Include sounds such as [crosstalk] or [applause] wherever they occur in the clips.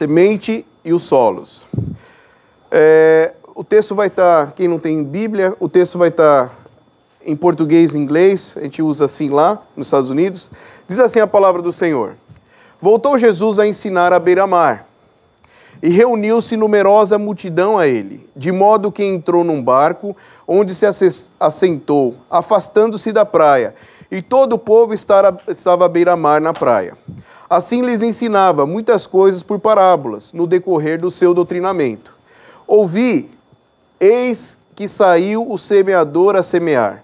semente e os solos. É, o texto vai estar, tá, quem não tem Bíblia, o texto vai estar tá em português e inglês, a gente usa assim lá nos Estados Unidos. Diz assim a palavra do Senhor: Voltou Jesus a ensinar à beira-mar, e reuniu-se numerosa multidão a ele, de modo que entrou num barco, onde se assentou, afastando-se da praia, e todo o povo estava à beira-mar na praia. Assim lhes ensinava muitas coisas por parábolas, no decorrer do seu doutrinamento. Ouvi, eis que saiu o semeador a semear.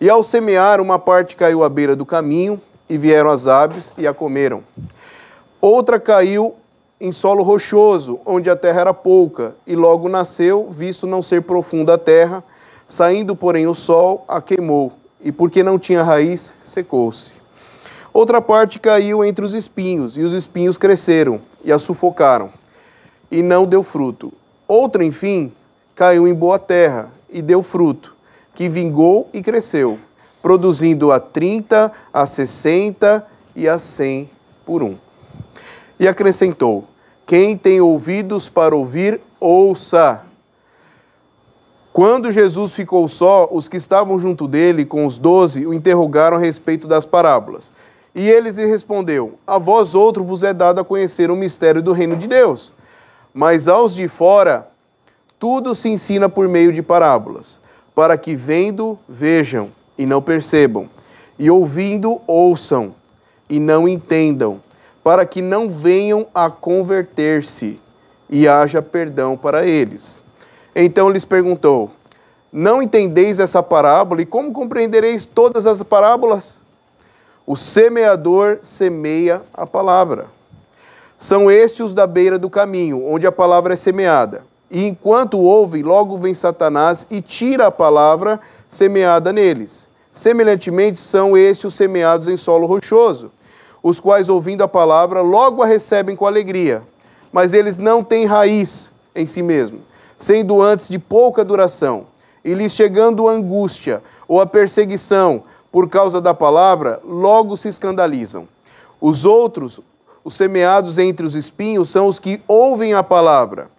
E ao semear, uma parte caiu à beira do caminho, e vieram as aves e a comeram. Outra caiu em solo rochoso, onde a terra era pouca, e logo nasceu, visto não ser profunda a terra, saindo, porém, o sol, a queimou, e porque não tinha raiz, secou-se. Outra parte caiu entre os espinhos, e os espinhos cresceram e a sufocaram, e não deu fruto. Outra, enfim, caiu em boa terra e deu fruto, que vingou e cresceu, produzindo a 30, a 60 e a 100 por um. E acrescentou: Quem tem ouvidos para ouvir, ouça. Quando Jesus ficou só, os que estavam junto dele, com os doze, o interrogaram a respeito das parábolas. E eles lhe respondeu: A vós outro vos é dado a conhecer o mistério do reino de Deus. Mas aos de fora, tudo se ensina por meio de parábolas, para que vendo, vejam e não percebam, e ouvindo, ouçam e não entendam, para que não venham a converter-se e haja perdão para eles. Então lhes perguntou: Não entendeis essa parábola e como compreendereis todas as parábolas? O semeador semeia a palavra. São estes os da beira do caminho, onde a palavra é semeada. E enquanto ouvem, logo vem Satanás e tira a palavra semeada neles. Semelhantemente, são estes os semeados em solo rochoso, os quais, ouvindo a palavra, logo a recebem com alegria. Mas eles não têm raiz em si mesmo, sendo antes de pouca duração. E lhes chegando a angústia ou a perseguição por causa da palavra, logo se escandalizam. Os outros, os semeados entre os espinhos, são os que ouvem a palavra,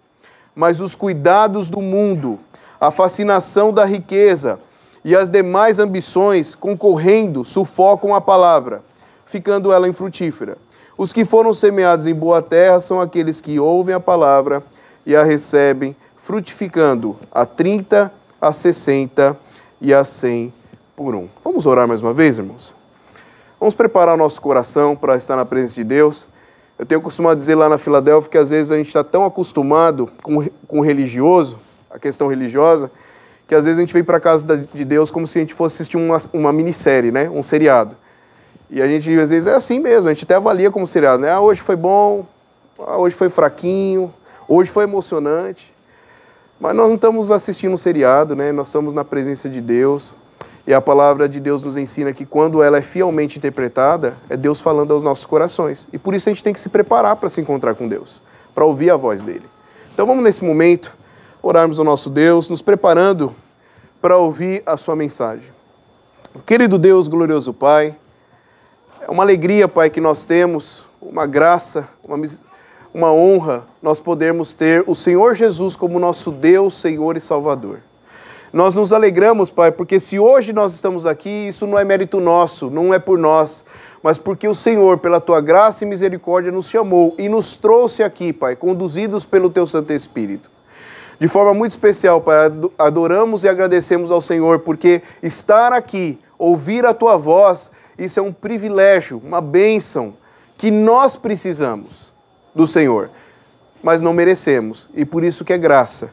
mas os cuidados do mundo, a fascinação da riqueza e as demais ambições concorrendo sufocam a palavra, ficando ela infrutífera. Os que foram semeados em boa terra são aqueles que ouvem a palavra e a recebem, frutificando a 30, a 60 e a 100 por um. Vamos orar mais uma vez, irmãos? Vamos preparar o nosso coração para estar na presença de Deus. Eu tenho costumado dizer lá na Filadélfia que às vezes a gente está tão acostumado com, com o religioso, a questão religiosa, que às vezes a gente vem para a casa de Deus como se a gente fosse assistir uma, uma minissérie, né? um seriado. E a gente às vezes é assim mesmo, a gente até avalia como seriado, né? Ah, hoje foi bom, ah, hoje foi fraquinho, hoje foi emocionante. Mas nós não estamos assistindo um seriado, né? Nós estamos na presença de Deus. E a palavra de Deus nos ensina que quando ela é fielmente interpretada, é Deus falando aos nossos corações. E por isso a gente tem que se preparar para se encontrar com Deus, para ouvir a voz dele. Então vamos nesse momento orarmos ao nosso Deus, nos preparando para ouvir a sua mensagem. Querido Deus, glorioso Pai, é uma alegria, Pai, que nós temos, uma graça, uma, uma honra, nós podermos ter o Senhor Jesus como nosso Deus, Senhor e Salvador. Nós nos alegramos, Pai, porque se hoje nós estamos aqui, isso não é mérito nosso, não é por nós, mas porque o Senhor, pela tua graça e misericórdia, nos chamou e nos trouxe aqui, Pai, conduzidos pelo teu Santo Espírito. De forma muito especial, Pai, adoramos e agradecemos ao Senhor, porque estar aqui, ouvir a tua voz, isso é um privilégio, uma bênção que nós precisamos do Senhor, mas não merecemos, e por isso que é graça.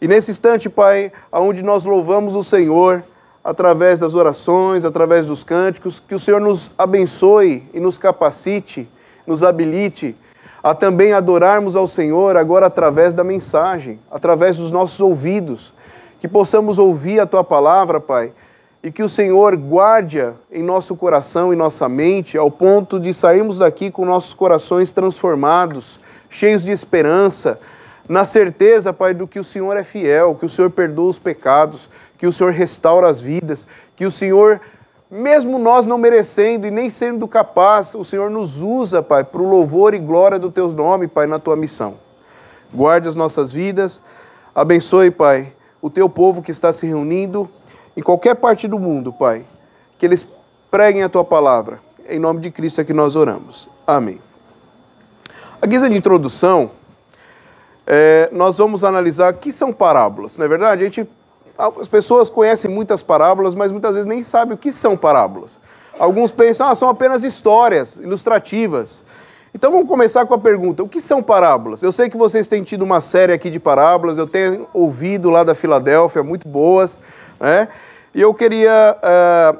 E nesse instante, Pai, aonde nós louvamos o Senhor através das orações, através dos cânticos, que o Senhor nos abençoe e nos capacite, nos habilite a também adorarmos ao Senhor agora através da mensagem, através dos nossos ouvidos, que possamos ouvir a tua palavra, Pai, e que o Senhor guarde em nosso coração e nossa mente ao ponto de sairmos daqui com nossos corações transformados, cheios de esperança, na certeza, Pai, do que o Senhor é fiel, que o Senhor perdoa os pecados, que o Senhor restaura as vidas, que o Senhor mesmo nós não merecendo e nem sendo capaz, o Senhor nos usa, Pai, para o louvor e glória do Teu nome, Pai, na Tua missão. Guarde as nossas vidas, abençoe, Pai, o Teu povo que está se reunindo em qualquer parte do mundo, Pai, que eles preguem a Tua palavra. Em nome de Cristo é que nós oramos. Amém. A guisa de introdução, é, nós vamos analisar o que são parábolas. Não é verdade? A gente as pessoas conhecem muitas parábolas, mas muitas vezes nem sabem o que são parábolas. Alguns pensam, ah, são apenas histórias ilustrativas. Então vamos começar com a pergunta: o que são parábolas? Eu sei que vocês têm tido uma série aqui de parábolas, eu tenho ouvido lá da Filadélfia, muito boas, né? E eu queria uh,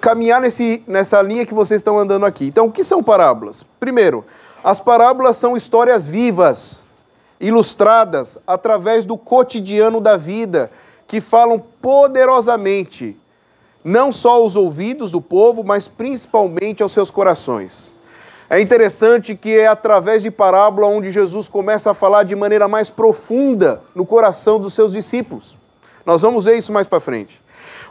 caminhar nesse, nessa linha que vocês estão andando aqui. Então, o que são parábolas? Primeiro, as parábolas são histórias vivas ilustradas através do cotidiano da vida, que falam poderosamente, não só aos ouvidos do povo, mas principalmente aos seus corações. É interessante que é através de parábola onde Jesus começa a falar de maneira mais profunda no coração dos seus discípulos. Nós vamos ver isso mais para frente.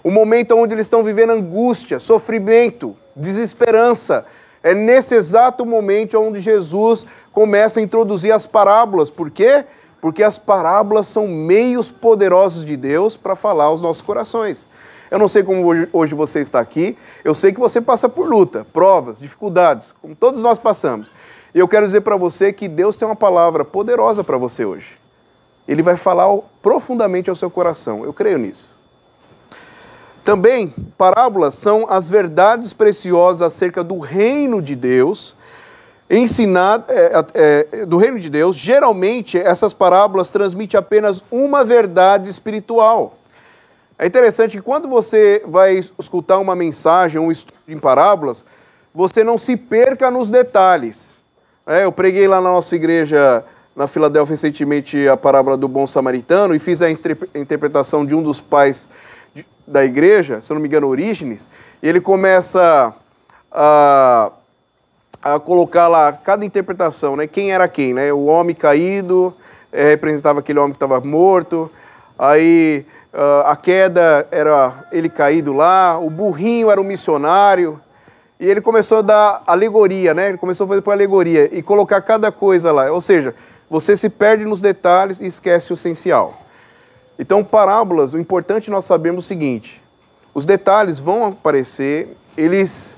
O momento onde eles estão vivendo angústia, sofrimento, desesperança, é nesse exato momento onde Jesus começa a introduzir as parábolas. Por quê? Porque as parábolas são meios poderosos de Deus para falar aos nossos corações. Eu não sei como hoje, você está aqui, eu sei que você passa por luta, provas, dificuldades, como todos nós passamos. E eu quero dizer para você que Deus tem uma palavra poderosa para você hoje. Ele vai falar profundamente ao seu coração, eu creio nisso. Também, parábolas são as verdades preciosas acerca do reino de Deus, ensinado é, é, do reino de Deus. Geralmente, essas parábolas transmitem apenas uma verdade espiritual. É interessante que quando você vai escutar uma mensagem, um estudo em parábolas, você não se perca nos detalhes. É, eu preguei lá na nossa igreja, na Filadélfia, recentemente, a parábola do bom samaritano e fiz a interpretação de um dos pais da igreja, se eu não me engano, Orígenes, ele começa a, a colocar lá cada interpretação, né? Quem era quem, né? O homem caído é, representava aquele homem que estava morto, aí uh, a queda era ele caído lá, o burrinho era o missionário, e ele começou a dar alegoria, né? Ele começou a fazer por alegoria e colocar cada coisa lá. Ou seja, você se perde nos detalhes e esquece o essencial. Então, parábolas, o importante nós sabemos o seguinte: os detalhes vão aparecer, eles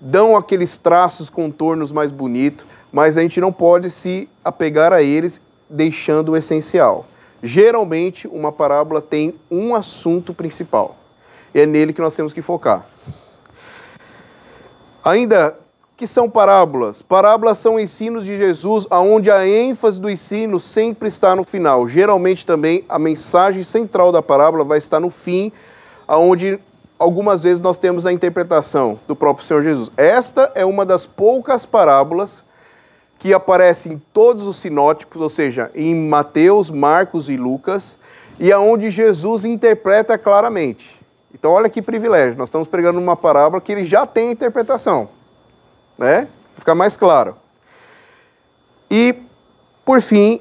dão aqueles traços, contornos mais bonitos, mas a gente não pode se apegar a eles deixando o essencial. Geralmente, uma parábola tem um assunto principal. E é nele que nós temos que focar. Ainda que são parábolas? Parábolas são ensinos de Jesus, aonde a ênfase do ensino sempre está no final. Geralmente também a mensagem central da parábola vai estar no fim, aonde algumas vezes nós temos a interpretação do próprio Senhor Jesus. Esta é uma das poucas parábolas que aparece em todos os sinóticos, ou seja, em Mateus, Marcos e Lucas, e aonde Jesus interpreta claramente. Então olha que privilégio, nós estamos pregando uma parábola que ele já tem a interpretação né? Ficar mais claro. E, por fim,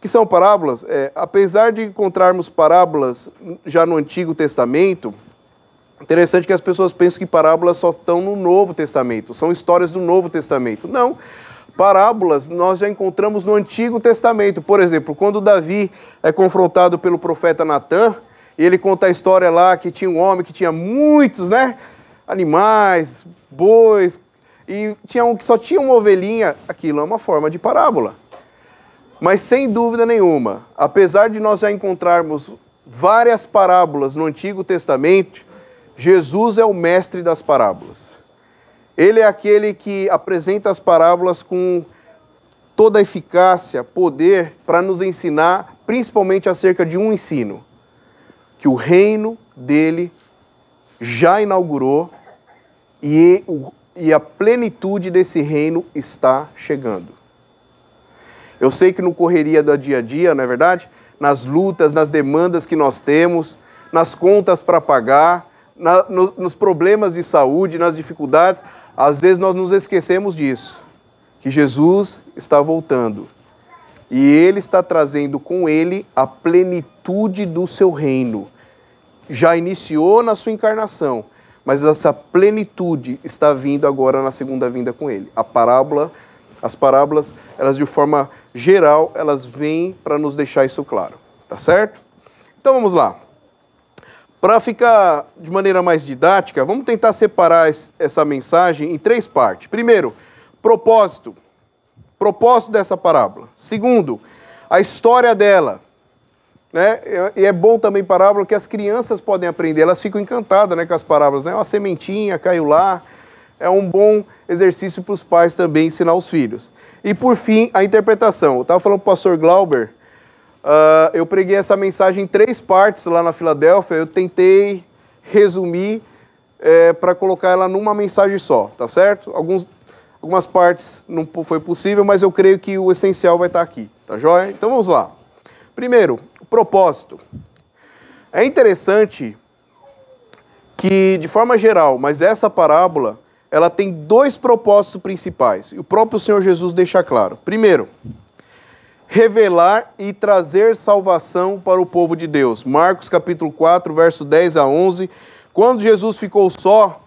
que são parábolas, é, apesar de encontrarmos parábolas já no Antigo Testamento, interessante que as pessoas pensam que parábolas só estão no Novo Testamento, são histórias do Novo Testamento. Não, parábolas nós já encontramos no Antigo Testamento. Por exemplo, quando Davi é confrontado pelo profeta Natan, ele conta a história lá que tinha um homem que tinha muitos, né, animais, bois, e tinha um que só tinha uma ovelhinha, aquilo é uma forma de parábola. Mas sem dúvida nenhuma, apesar de nós já encontrarmos várias parábolas no Antigo Testamento, Jesus é o mestre das parábolas. Ele é aquele que apresenta as parábolas com toda a eficácia, poder para nos ensinar, principalmente acerca de um ensino, que o reino dele já inaugurou e o e a plenitude desse reino está chegando. Eu sei que no correria do dia a dia, não é verdade? Nas lutas, nas demandas que nós temos, nas contas para pagar, na, no, nos problemas de saúde, nas dificuldades, às vezes nós nos esquecemos disso, que Jesus está voltando. E Ele está trazendo com Ele a plenitude do seu reino. já iniciou na sua encarnação, mas essa plenitude está vindo agora na segunda vinda com ele. A parábola, as parábolas, elas de forma geral, elas vêm para nos deixar isso claro, tá certo? Então vamos lá. Para ficar de maneira mais didática, vamos tentar separar essa mensagem em três partes. Primeiro, propósito. Propósito dessa parábola. Segundo, a história dela. Né? E é bom também parábola que as crianças podem aprender, elas ficam encantadas né, com as parábolas. Né? Uma sementinha caiu lá, é um bom exercício para os pais também ensinar os filhos. E por fim, a interpretação. Eu estava falando para o pastor Glauber, uh, eu preguei essa mensagem em três partes lá na Filadélfia, eu tentei resumir é, para colocar ela numa mensagem só, tá certo? Alguns, algumas partes não foi possível, mas eu creio que o essencial vai estar aqui, tá joia? Então vamos lá. Primeiro, propósito. É interessante que, de forma geral, mas essa parábola, ela tem dois propósitos principais. E o próprio Senhor Jesus deixa claro. Primeiro, revelar e trazer salvação para o povo de Deus. Marcos capítulo 4, verso 10 a 11. Quando Jesus ficou só,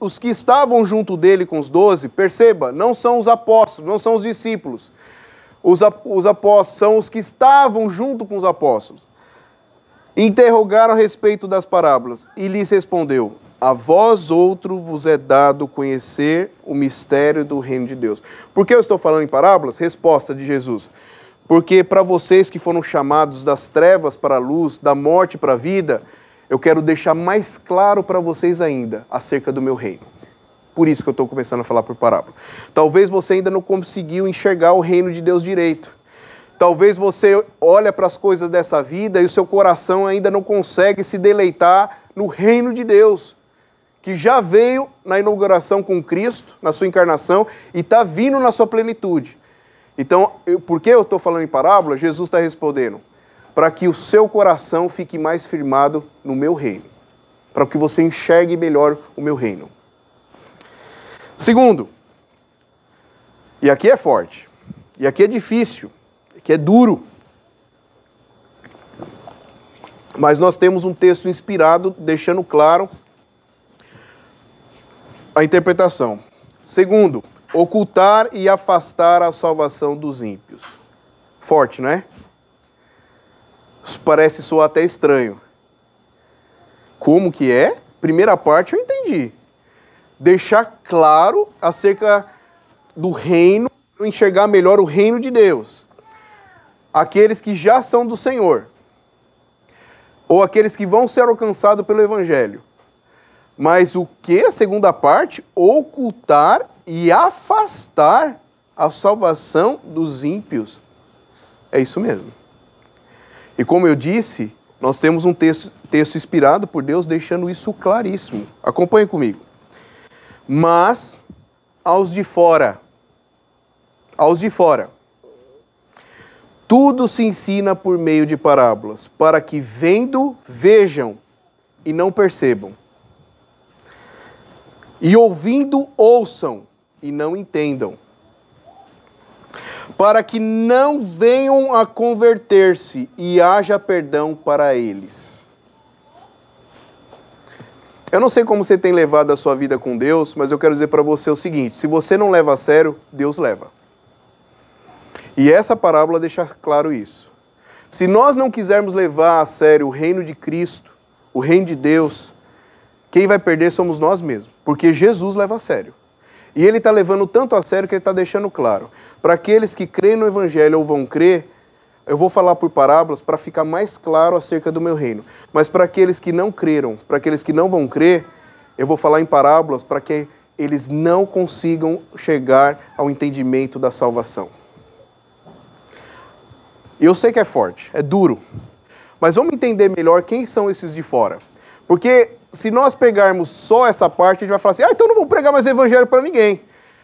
os que estavam junto dele com os doze, perceba, não são os apóstolos, não são os discípulos, os, os apóstolos são os que estavam junto com os apóstolos. Interrogaram a respeito das parábolas e lhes respondeu: A vós outro vos é dado conhecer o mistério do reino de Deus. Por que eu estou falando em parábolas? Resposta de Jesus. Porque para vocês que foram chamados das trevas para a luz, da morte para a vida, eu quero deixar mais claro para vocês ainda acerca do meu reino. Por isso que eu estou começando a falar por parábola. Talvez você ainda não conseguiu enxergar o reino de Deus direito. Talvez você olha para as coisas dessa vida e o seu coração ainda não consegue se deleitar no reino de Deus, que já veio na inauguração com Cristo, na sua encarnação, e está vindo na sua plenitude. Então, eu, por que eu estou falando em parábola? Jesus está respondendo, para que o seu coração fique mais firmado no meu reino, para que você enxergue melhor o meu reino. Segundo, e aqui é forte, e aqui é difícil, aqui é duro, mas nós temos um texto inspirado deixando claro a interpretação. Segundo, ocultar e afastar a salvação dos ímpios. Forte, não é? Isso parece soar até estranho. Como que é? Primeira parte eu entendi deixar claro acerca do reino, enxergar melhor o reino de Deus. Aqueles que já são do Senhor, ou aqueles que vão ser alcançados pelo Evangelho. Mas o que a segunda parte? Ocultar e afastar a salvação dos ímpios. É isso mesmo. E como eu disse, nós temos um texto, texto inspirado por Deus deixando isso claríssimo. Acompanhe comigo mas aos de fora. Aos de fora. Tudo se ensina por meio de parábolas, para que vendo, vejam e não percebam. E ouvindo, ouçam e não entendam. Para que não venham a converter-se e haja perdão para eles. Eu não sei como você tem levado a sua vida com Deus, mas eu quero dizer para você o seguinte: se você não leva a sério, Deus leva. E essa parábola deixa claro isso. Se nós não quisermos levar a sério o reino de Cristo, o reino de Deus, quem vai perder somos nós mesmos, porque Jesus leva a sério. E ele está levando tanto a sério que ele está deixando claro. Para aqueles que creem no Evangelho ou vão crer, eu vou falar por parábolas para ficar mais claro acerca do meu reino. Mas para aqueles que não creram, para aqueles que não vão crer, eu vou falar em parábolas para que eles não consigam chegar ao entendimento da salvação. Eu sei que é forte, é duro, mas vamos entender melhor quem são esses de fora. Porque se nós pegarmos só essa parte, a gente vai falar assim: ah, então não vou pregar mais evangelho para ninguém.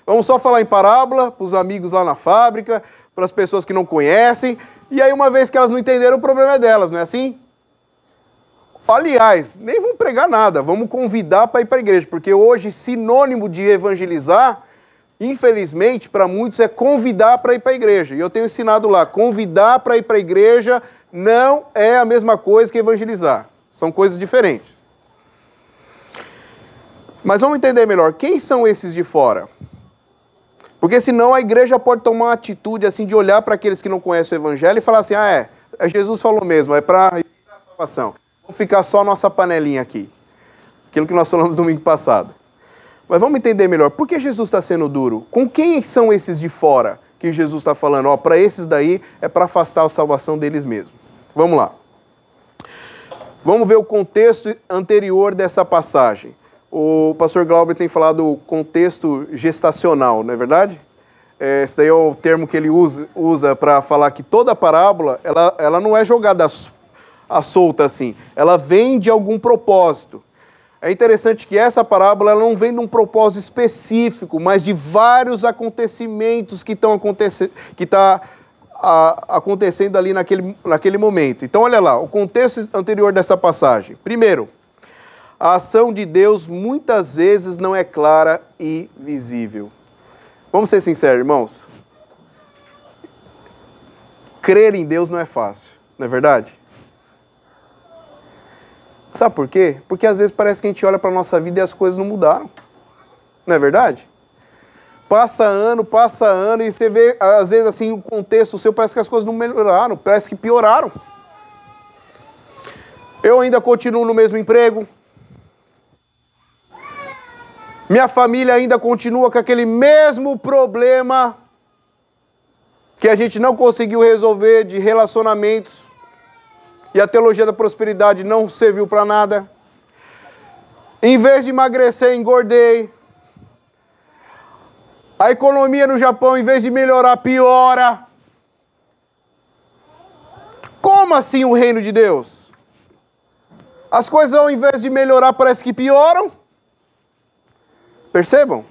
Vamos só falar em parábola para os amigos lá na fábrica, para as pessoas que não conhecem, e aí, uma vez que elas não entenderam, o problema é delas, não é assim? Aliás, nem vamos pregar nada, vamos convidar para ir para a igreja, porque hoje sinônimo de evangelizar, infelizmente, para muitos é convidar para ir para a igreja. E eu tenho ensinado lá, convidar para ir para a igreja não é a mesma coisa que evangelizar. São coisas diferentes. Mas vamos entender melhor, quem são esses de fora? Porque senão a igreja pode tomar uma atitude assim de olhar para aqueles que não conhecem o evangelho e falar assim: "Ah, é, é Jesus falou mesmo, é para salvação. Vamos ficar só nossa panelinha aqui". Aquilo que nós falamos domingo passado. Mas vamos entender melhor, por que Jesus está sendo duro? Com quem são esses de fora que Jesus está falando? Ó, para esses daí é para afastar a salvação deles mesmos. Vamos lá. Vamos ver o contexto anterior dessa passagem o pastor Glauber tem falado contexto gestacional, não é verdade? É, esse daí é o termo que ele usa, usa para falar que toda parábola, ela, ela não é jogada à solta assim, ela vem de algum propósito. É interessante que essa parábola ela não vem de um propósito específico, mas de vários acontecimentos que estão acontecendo, que está acontecendo ali naquele, naquele momento. Então, olha lá, o contexto anterior dessa passagem. Primeiro, a ação de Deus muitas vezes não é clara e visível. Vamos ser sinceros, irmãos. Crer em Deus não é fácil, não é verdade? Sabe por quê? Porque às vezes parece que a gente olha para a nossa vida e as coisas não mudaram. Não é verdade? Passa ano, passa ano e você vê, às vezes, assim, o contexto seu parece que as coisas não melhoraram, parece que pioraram. Eu ainda continuo no mesmo emprego, minha família ainda continua com aquele mesmo problema que a gente não conseguiu resolver de relacionamentos. E a teologia da prosperidade não serviu para nada. Em vez de emagrecer, engordei. A economia no Japão, em vez de melhorar, piora. Como assim o reino de Deus? As coisas, ao invés de melhorar, parece que pioram. Percebam?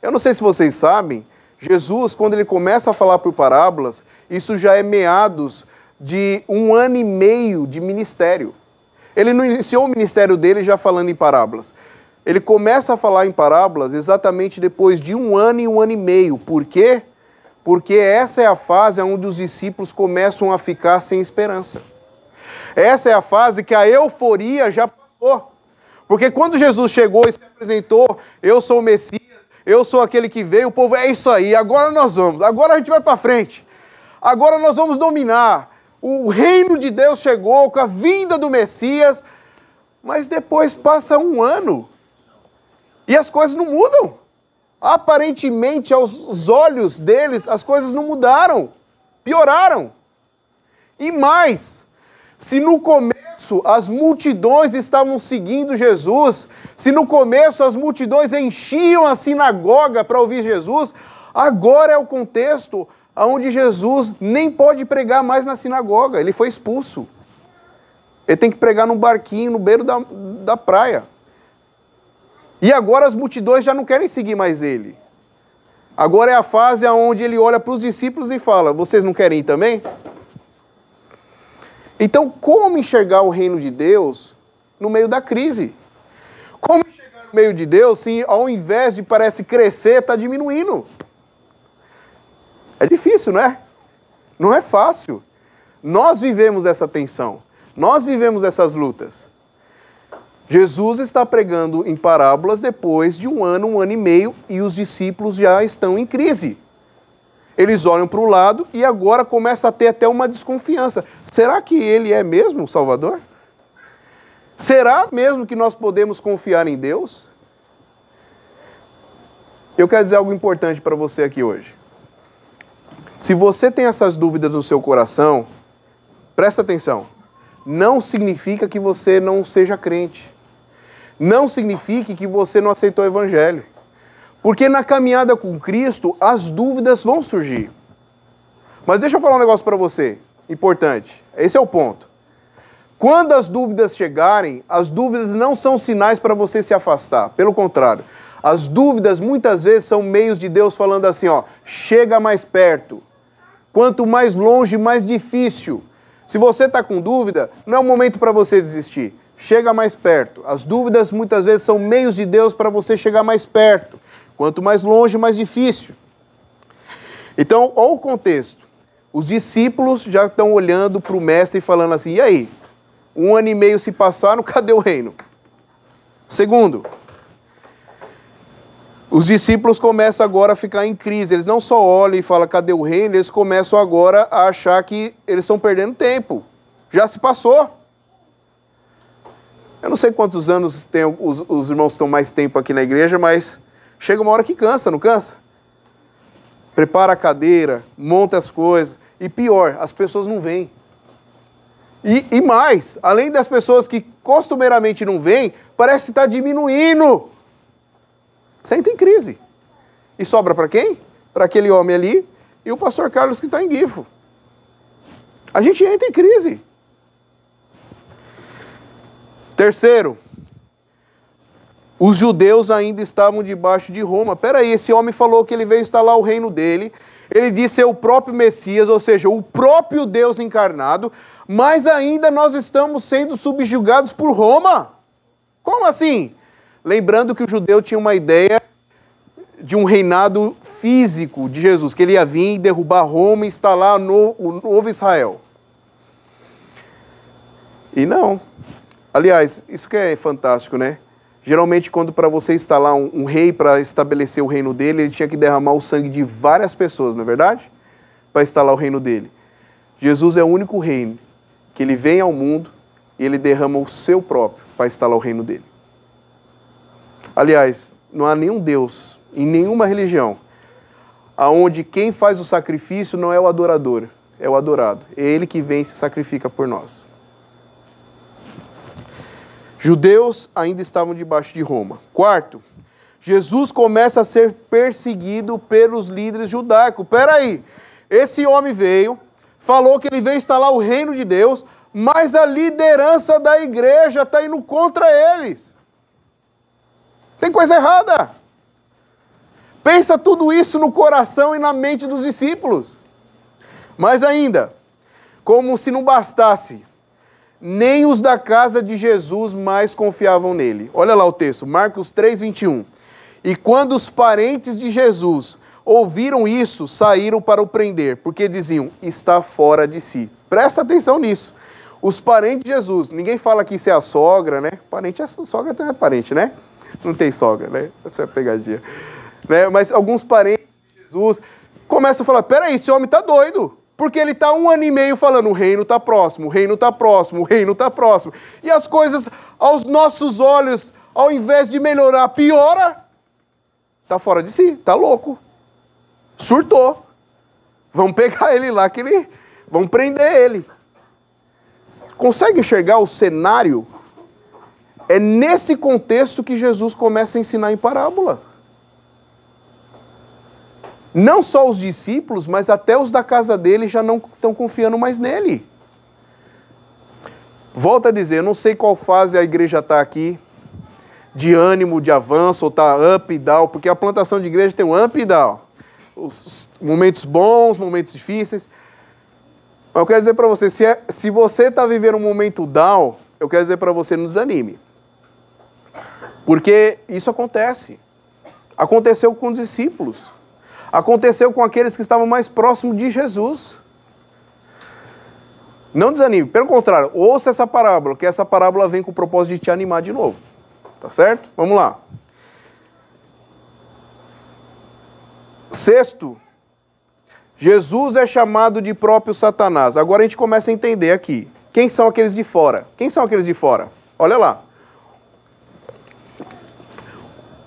Eu não sei se vocês sabem, Jesus, quando ele começa a falar por parábolas, isso já é meados de um ano e meio de ministério. Ele não iniciou o ministério dele já falando em parábolas. Ele começa a falar em parábolas exatamente depois de um ano e um ano e meio. Por quê? Porque essa é a fase onde os discípulos começam a ficar sem esperança. Essa é a fase que a euforia já passou. Porque quando Jesus chegou e se apresentou, eu sou o Messias, eu sou aquele que veio, o povo, é isso aí, agora nós vamos, agora a gente vai para frente, agora nós vamos dominar. O reino de Deus chegou com a vinda do Messias, mas depois passa um ano e as coisas não mudam. Aparentemente, aos olhos deles, as coisas não mudaram, pioraram. E mais, se no começo as multidões estavam seguindo Jesus, se no começo as multidões enchiam a sinagoga para ouvir Jesus, agora é o contexto onde Jesus nem pode pregar mais na sinagoga, ele foi expulso. Ele tem que pregar num barquinho no beiro da, da praia. E agora as multidões já não querem seguir mais ele. Agora é a fase onde ele olha para os discípulos e fala: Vocês não querem ir também? Então, como enxergar o reino de Deus no meio da crise? Como enxergar o meio de Deus se, ao invés de parece crescer, está diminuindo? É difícil, não é? Não é fácil. Nós vivemos essa tensão, nós vivemos essas lutas. Jesus está pregando em parábolas depois de um ano, um ano e meio, e os discípulos já estão em crise. Eles olham para o lado e agora começa a ter até uma desconfiança. Será que ele é mesmo o Salvador? Será mesmo que nós podemos confiar em Deus? Eu quero dizer algo importante para você aqui hoje. Se você tem essas dúvidas no seu coração, presta atenção. Não significa que você não seja crente. Não significa que você não aceitou o Evangelho. Porque na caminhada com Cristo, as dúvidas vão surgir. Mas deixa eu falar um negócio para você, importante. Esse é o ponto. Quando as dúvidas chegarem, as dúvidas não são sinais para você se afastar. Pelo contrário, as dúvidas muitas vezes são meios de Deus falando assim, ó, chega mais perto. Quanto mais longe, mais difícil. Se você está com dúvida, não é o momento para você desistir. Chega mais perto. As dúvidas muitas vezes são meios de Deus para você chegar mais perto. Quanto mais longe, mais difícil. Então, olha o contexto. Os discípulos já estão olhando para o mestre e falando assim: e aí? Um ano e meio se passaram, [laughs] cadê o reino? Segundo, os discípulos começam agora a ficar em crise. Eles não só olham e falam, cadê o reino? Eles começam agora a achar que eles estão perdendo tempo. Já se passou. Eu não sei quantos anos tem os, os irmãos estão mais tempo aqui na igreja, mas chega uma hora que cansa, não cansa? Prepara a cadeira, monta as coisas. E pior, as pessoas não vêm. E, e mais, além das pessoas que costumeiramente não vêm, parece estar diminuindo. Você entra em crise. E sobra para quem? Para aquele homem ali e o pastor Carlos que está em Guifo. A gente entra em crise. Terceiro, os judeus ainda estavam debaixo de Roma. Peraí, esse homem falou que ele veio instalar o reino dele. Ele disse ser o próprio Messias, ou seja, o próprio Deus encarnado, mas ainda nós estamos sendo subjugados por Roma. Como assim? Lembrando que o judeu tinha uma ideia de um reinado físico de Jesus, que ele ia vir derrubar Roma e instalar no, o novo Israel. E não. Aliás, isso que é fantástico, né? Geralmente, quando para você instalar um, um rei para estabelecer o reino dele, ele tinha que derramar o sangue de várias pessoas, não é verdade? Para instalar o reino dele. Jesus é o único reino que ele vem ao mundo e ele derrama o seu próprio para instalar o reino dele. Aliás, não há nenhum Deus em nenhuma religião aonde quem faz o sacrifício não é o adorador, é o adorado. É ele que vem e se sacrifica por nós. Judeus ainda estavam debaixo de Roma. Quarto, Jesus começa a ser perseguido pelos líderes judaicos. Peraí, esse homem veio, falou que ele veio instalar o reino de Deus, mas a liderança da igreja está indo contra eles. Tem coisa errada. Pensa tudo isso no coração e na mente dos discípulos. Mas ainda, como se não bastasse, nem os da casa de Jesus mais confiavam nele. Olha lá o texto, Marcos 3, 21. E quando os parentes de Jesus ouviram isso, saíram para o prender, porque diziam: está fora de si. Presta atenção nisso. Os parentes de Jesus, ninguém fala que isso é a sogra, né? Parente é sogra também é parente, né? não tem sogra, né? Essa é pegadinha. Né? Mas alguns parentes de Jesus começam a falar: peraí, esse homem está doido. Porque ele está um ano e meio falando: o reino está próximo, o reino está próximo, o reino está próximo. E as coisas, aos nossos olhos, ao invés de melhorar, piora. Está fora de si, está louco. Surtou. Vamos pegar ele lá, que ele. Vamos prender ele. Consegue enxergar o cenário é nesse contexto que Jesus começa a ensinar em parábola. Não só os discípulos, mas até os da casa dele já não estão confiando mais nele. Volto a dizer, eu não sei qual fase a igreja está aqui, de ânimo, de avanço, ou está up e down, porque a plantação de igreja tem um up e down. Os momentos bons, momentos difíceis. Mas eu quero dizer para você, se, é, se você está vivendo um momento down, eu quero dizer para você, não desanime. Porque isso acontece. Aconteceu com os discípulos. Aconteceu com aqueles que estavam mais próximos de Jesus. Não desanime, pelo contrário, ouça essa parábola, que essa parábola vem com o propósito de te animar de novo. Tá certo? Vamos lá. Sexto, Jesus é chamado de próprio Satanás. Agora a gente começa a entender aqui. Quem são aqueles de fora? Quem são aqueles de fora? Olha lá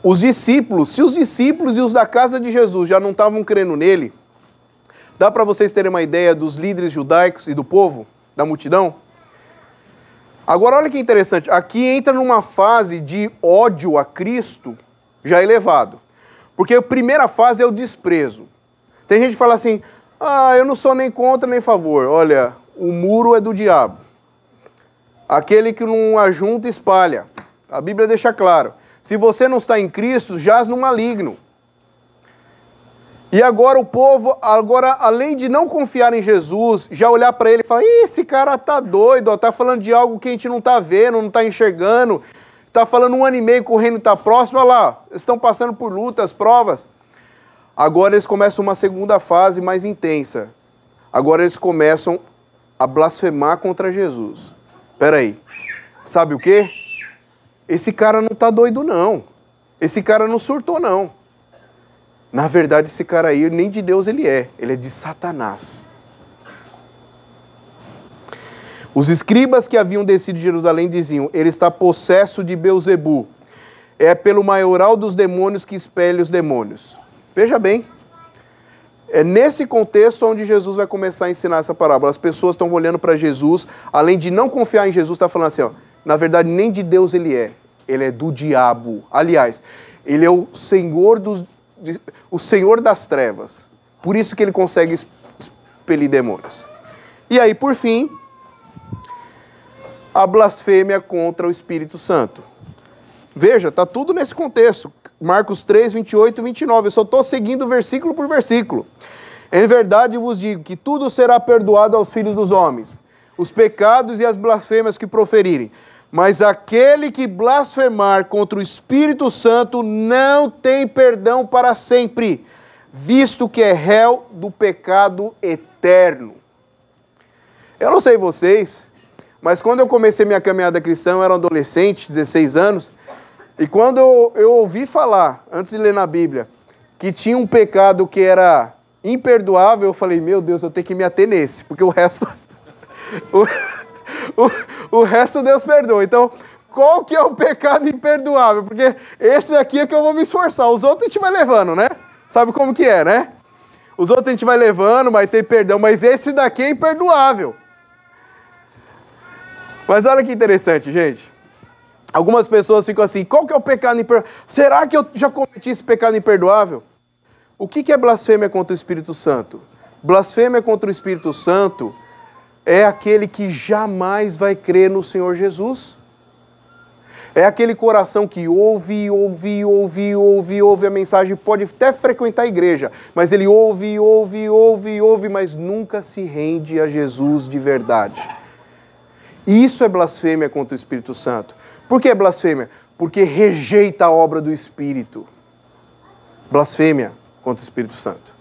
os discípulos, se os discípulos e os da casa de Jesus já não estavam crendo nele, dá para vocês terem uma ideia dos líderes judaicos e do povo, da multidão? Agora, olha que interessante, aqui entra numa fase de ódio a Cristo já elevado. Porque a primeira fase é o desprezo. Tem gente que fala assim: ah, eu não sou nem contra nem favor. Olha, o muro é do diabo. Aquele que não ajunta, espalha. A Bíblia deixa claro. Se você não está em Cristo, jaz no maligno. E agora o povo, agora além de não confiar em Jesus, já olhar para ele e falar: esse cara tá doido, está falando de algo que a gente não está vendo, não está enxergando, está falando um ano e meio que o reino está próximo, olha lá, estão passando por lutas, provas. Agora eles começam uma segunda fase mais intensa. Agora eles começam a blasfemar contra Jesus. Espera aí. Sabe o quê? Esse cara não tá doido não. Esse cara não surtou não. Na verdade, esse cara aí nem de Deus ele é, ele é de Satanás. Os escribas que haviam descido de Jerusalém diziam: Ele está possesso de Beuzebu. É pelo maioral dos demônios que espelha os demônios. Veja bem, é nesse contexto onde Jesus vai começar a ensinar essa parábola. As pessoas estão olhando para Jesus, além de não confiar em Jesus, está falando assim: ó, na verdade, nem de Deus ele é, ele é do diabo. Aliás, ele é o Senhor dos, o Senhor das trevas. Por isso que ele consegue expelir demônios. E aí, por fim, a blasfêmia contra o Espírito Santo. Veja, está tudo nesse contexto. Marcos 3, 28 e 29. Eu só estou seguindo versículo por versículo. Em verdade vos digo que tudo será perdoado aos filhos dos homens, os pecados e as blasfêmias que proferirem. Mas aquele que blasfemar contra o Espírito Santo não tem perdão para sempre, visto que é réu do pecado eterno. Eu não sei vocês, mas quando eu comecei minha caminhada cristã, eu era um adolescente, 16 anos, e quando eu, eu ouvi falar, antes de ler na Bíblia, que tinha um pecado que era imperdoável, eu falei, meu Deus, eu tenho que me ater nesse, porque o resto. [laughs] o, o, resto Deus perdoa. Então, qual que é o pecado imperdoável? Porque esse aqui é que eu vou me esforçar. Os outros a gente vai levando, né? Sabe como que é, né? Os outros a gente vai levando, vai ter perdão, mas esse daqui é imperdoável. Mas olha que interessante, gente. Algumas pessoas ficam assim: qual que é o pecado imperdoável? Será que eu já cometi esse pecado imperdoável? O que é blasfêmia contra o Espírito Santo? Blasfêmia contra o Espírito Santo é aquele que jamais vai crer no Senhor Jesus. É aquele coração que ouve, ouve, ouve, ouve, ouve a mensagem, pode até frequentar a igreja, mas ele ouve, ouve, ouve, ouve, mas nunca se rende a Jesus de verdade. Isso é blasfêmia contra o Espírito Santo. Por que blasfêmia? Porque rejeita a obra do Espírito. Blasfêmia contra o Espírito Santo.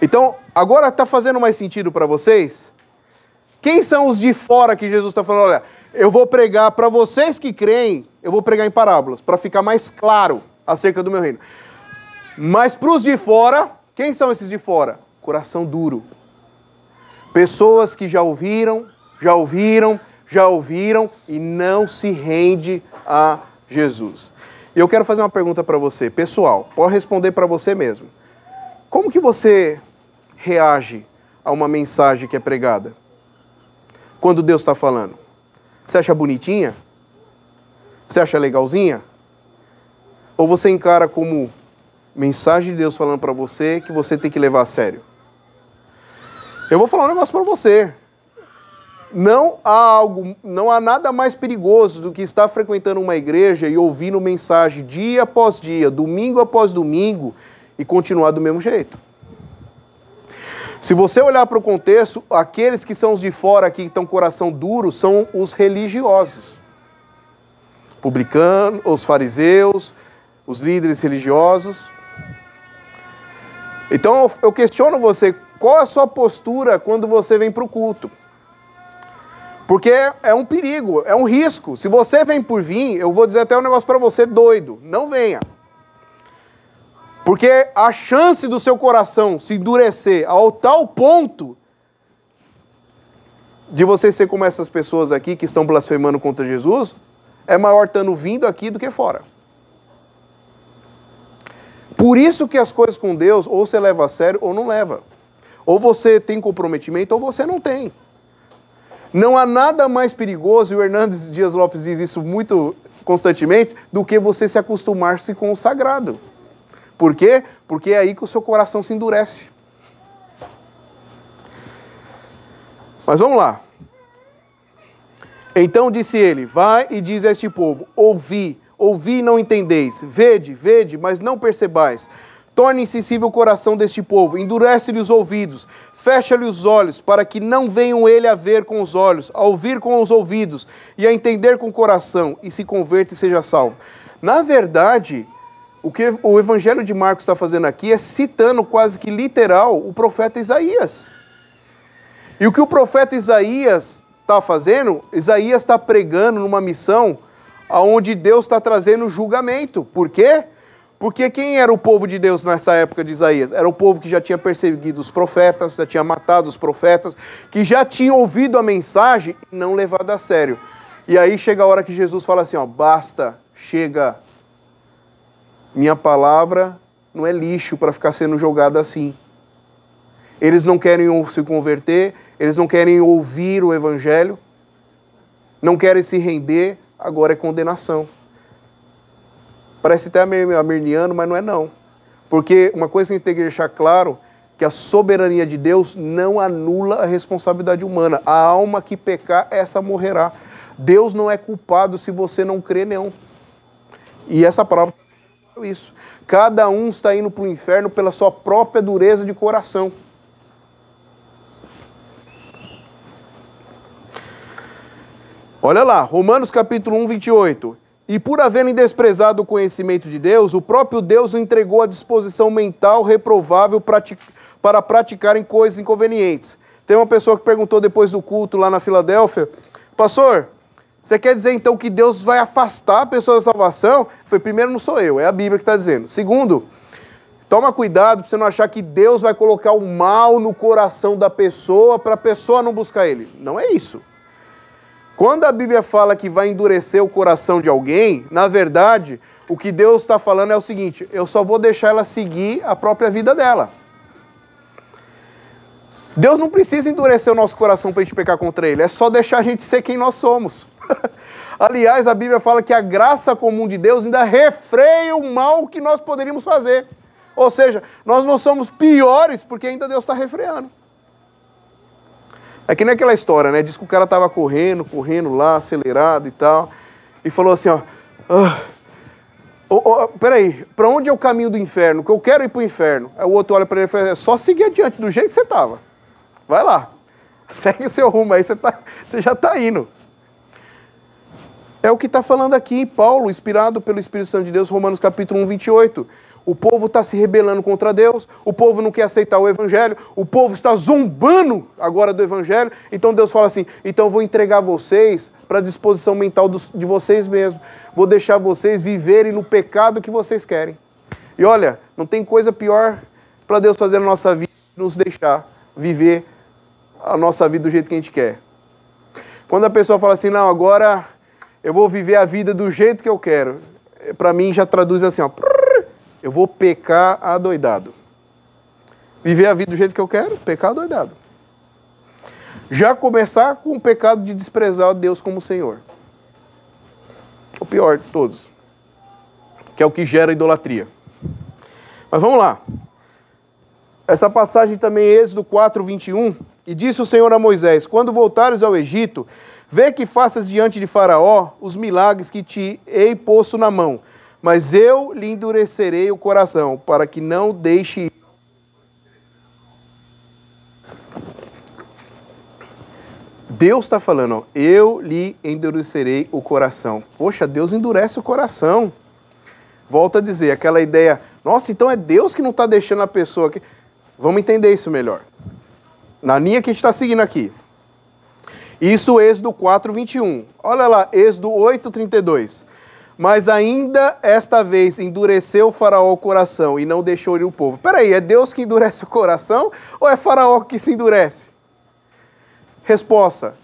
Então, agora está fazendo mais sentido para vocês? Quem são os de fora que Jesus está falando? Olha, eu vou pregar para vocês que creem, eu vou pregar em parábolas, para ficar mais claro acerca do meu reino. Mas para os de fora, quem são esses de fora? Coração duro. Pessoas que já ouviram, já ouviram, já ouviram e não se rende a Jesus. E eu quero fazer uma pergunta para você, pessoal, pode responder para você mesmo. Como que você reage a uma mensagem que é pregada? Quando Deus está falando? Você acha bonitinha? Você acha legalzinha? Ou você encara como mensagem de Deus falando para você que você tem que levar a sério? Eu vou falar um negócio para você não há algo, não há nada mais perigoso do que estar frequentando uma igreja e ouvindo mensagem dia após dia, domingo após domingo e continuar do mesmo jeito. Se você olhar para o contexto, aqueles que são os de fora aqui que estão coração duro são os religiosos. Publicanos, os fariseus, os líderes religiosos. Então eu questiono você, qual a sua postura quando você vem para o culto? Porque é um perigo, é um risco. Se você vem por vir, eu vou dizer até um negócio para você doido. Não venha. Porque a chance do seu coração se endurecer ao tal ponto de você ser como essas pessoas aqui que estão blasfemando contra Jesus é maior estando vindo aqui do que fora. Por isso que as coisas com Deus ou você leva a sério ou não leva. Ou você tem comprometimento ou você não tem. Não há nada mais perigoso, e o Hernandes Dias Lopes diz isso muito constantemente, do que você se acostumar-se com o sagrado. Por quê? Porque é aí que o seu coração se endurece. Mas vamos lá. Então disse ele: Vai e diz a este povo: Ouvi, ouvi e não entendeis. Vede, vede, mas não percebais. Torne insensível o coração deste povo, endurece-lhe os ouvidos, fecha-lhe os olhos, para que não venham ele a ver com os olhos, a ouvir com os ouvidos e a entender com o coração, e se converta e seja salvo. Na verdade, o que o Evangelho de Marcos está fazendo aqui é citando quase que literal o profeta Isaías. E o que o profeta Isaías está fazendo? Isaías está pregando numa missão aonde Deus está trazendo julgamento. Por quê? Porque quem era o povo de Deus nessa época de Isaías? Era o povo que já tinha perseguido os profetas, já tinha matado os profetas, que já tinha ouvido a mensagem e não levado a sério. E aí chega a hora que Jesus fala assim: ó, basta, chega. Minha palavra não é lixo para ficar sendo jogada assim. Eles não querem se converter, eles não querem ouvir o evangelho, não querem se render, agora é condenação. Parece até amirniano, mas não é não. Porque uma coisa que a gente tem que deixar claro, que a soberania de Deus não anula a responsabilidade humana. A alma que pecar, essa morrerá. Deus não é culpado se você não crê, não. E essa palavra isso. Cada um está indo para o inferno pela sua própria dureza de coração. Olha lá, Romanos capítulo 1, 28. E por haverem desprezado o conhecimento de Deus, o próprio Deus o entregou à disposição mental reprovável para praticarem coisas inconvenientes. Tem uma pessoa que perguntou depois do culto lá na Filadélfia, pastor, você quer dizer então que Deus vai afastar a pessoa da salvação? Foi primeiro não sou eu, é a Bíblia que está dizendo. Segundo, toma cuidado para você não achar que Deus vai colocar o mal no coração da pessoa para a pessoa não buscar Ele. Não é isso. Quando a Bíblia fala que vai endurecer o coração de alguém, na verdade, o que Deus está falando é o seguinte: eu só vou deixar ela seguir a própria vida dela. Deus não precisa endurecer o nosso coração para a gente pecar contra Ele, é só deixar a gente ser quem nós somos. [laughs] Aliás, a Bíblia fala que a graça comum de Deus ainda refreia o mal que nós poderíamos fazer. Ou seja, nós não somos piores porque ainda Deus está refreando. É que nem aquela história, né? Diz que o cara tava correndo, correndo lá, acelerado e tal, e falou assim, ó. Oh, oh, peraí, para onde é o caminho do inferno? Que eu quero ir para o inferno. Aí o outro olha para ele e fala: é só seguir adiante do jeito que você estava. Vai lá, [laughs] segue o seu rumo aí, você, tá, você já está indo. É o que está falando aqui Paulo, inspirado pelo Espírito Santo de Deus, Romanos capítulo 1, 28. O povo está se rebelando contra Deus, o povo não quer aceitar o Evangelho, o povo está zombando agora do Evangelho. Então Deus fala assim: então eu vou entregar vocês para a disposição mental dos, de vocês mesmos, vou deixar vocês viverem no pecado que vocês querem. E olha, não tem coisa pior para Deus fazer na nossa vida nos deixar viver a nossa vida do jeito que a gente quer. Quando a pessoa fala assim, não, agora eu vou viver a vida do jeito que eu quero, para mim já traduz assim, ó eu vou pecar adoidado. Viver a vida do jeito que eu quero, pecar adoidado. Já começar com o pecado de desprezar Deus como Senhor. O pior de todos. Que é o que gera idolatria. Mas vamos lá. Essa passagem também é Êxodo 4, 21. E disse o Senhor a Moisés: Quando voltares ao Egito, vê que faças diante de Faraó os milagres que te hei posto na mão mas eu lhe endurecerei o coração, para que não deixe. Deus está falando, ó, eu lhe endurecerei o coração. Poxa, Deus endurece o coração. Volta a dizer, aquela ideia, nossa, então é Deus que não está deixando a pessoa aqui. Vamos entender isso melhor. Na linha que a gente está seguindo aqui. Isso, Êxodo 4, 21. Olha lá, Êxodo 8, 32. Mas ainda esta vez endureceu o faraó o coração e não deixou ir o povo. Peraí, é Deus que endurece o coração ou é faraó que se endurece? Resposta,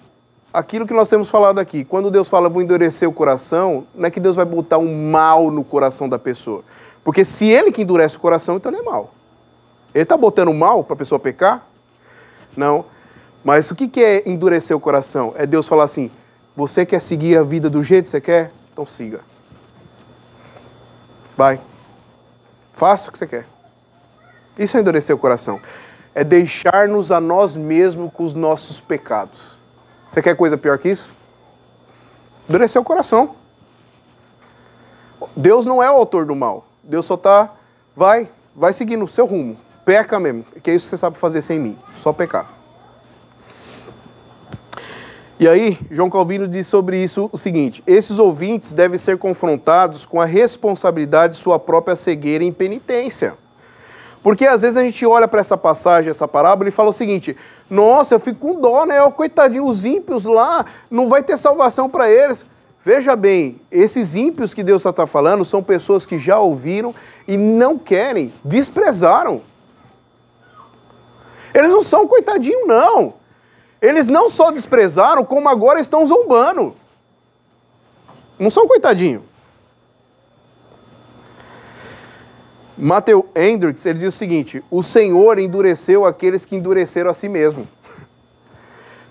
aquilo que nós temos falado aqui, quando Deus fala vou endurecer o coração, não é que Deus vai botar um mal no coração da pessoa. Porque se ele que endurece o coração, então ele é mal. Ele está botando mal para a pessoa pecar? Não. Mas o que é endurecer o coração? É Deus falar assim, você quer seguir a vida do jeito que você quer? Então siga. Vai. Faça o que você quer. Isso é endurecer o coração. É deixar-nos a nós mesmos com os nossos pecados. Você quer coisa pior que isso? Endurecer o coração. Deus não é o autor do mal. Deus só está, vai, vai seguindo o seu rumo. Peca mesmo, que é isso que você sabe fazer sem mim. Só pecar. E aí, João Calvino diz sobre isso o seguinte: esses ouvintes devem ser confrontados com a responsabilidade de sua própria cegueira e impenitência. Porque às vezes a gente olha para essa passagem, essa parábola, e fala o seguinte: nossa, eu fico com dó, né? Coitadinho, os ímpios lá, não vai ter salvação para eles. Veja bem, esses ímpios que Deus está falando são pessoas que já ouviram e não querem, desprezaram. Eles não são coitadinho, não. Eles não só desprezaram, como agora estão zombando. Não são coitadinho. Matthew Hendricks, ele diz o seguinte: o Senhor endureceu aqueles que endureceram a si mesmo.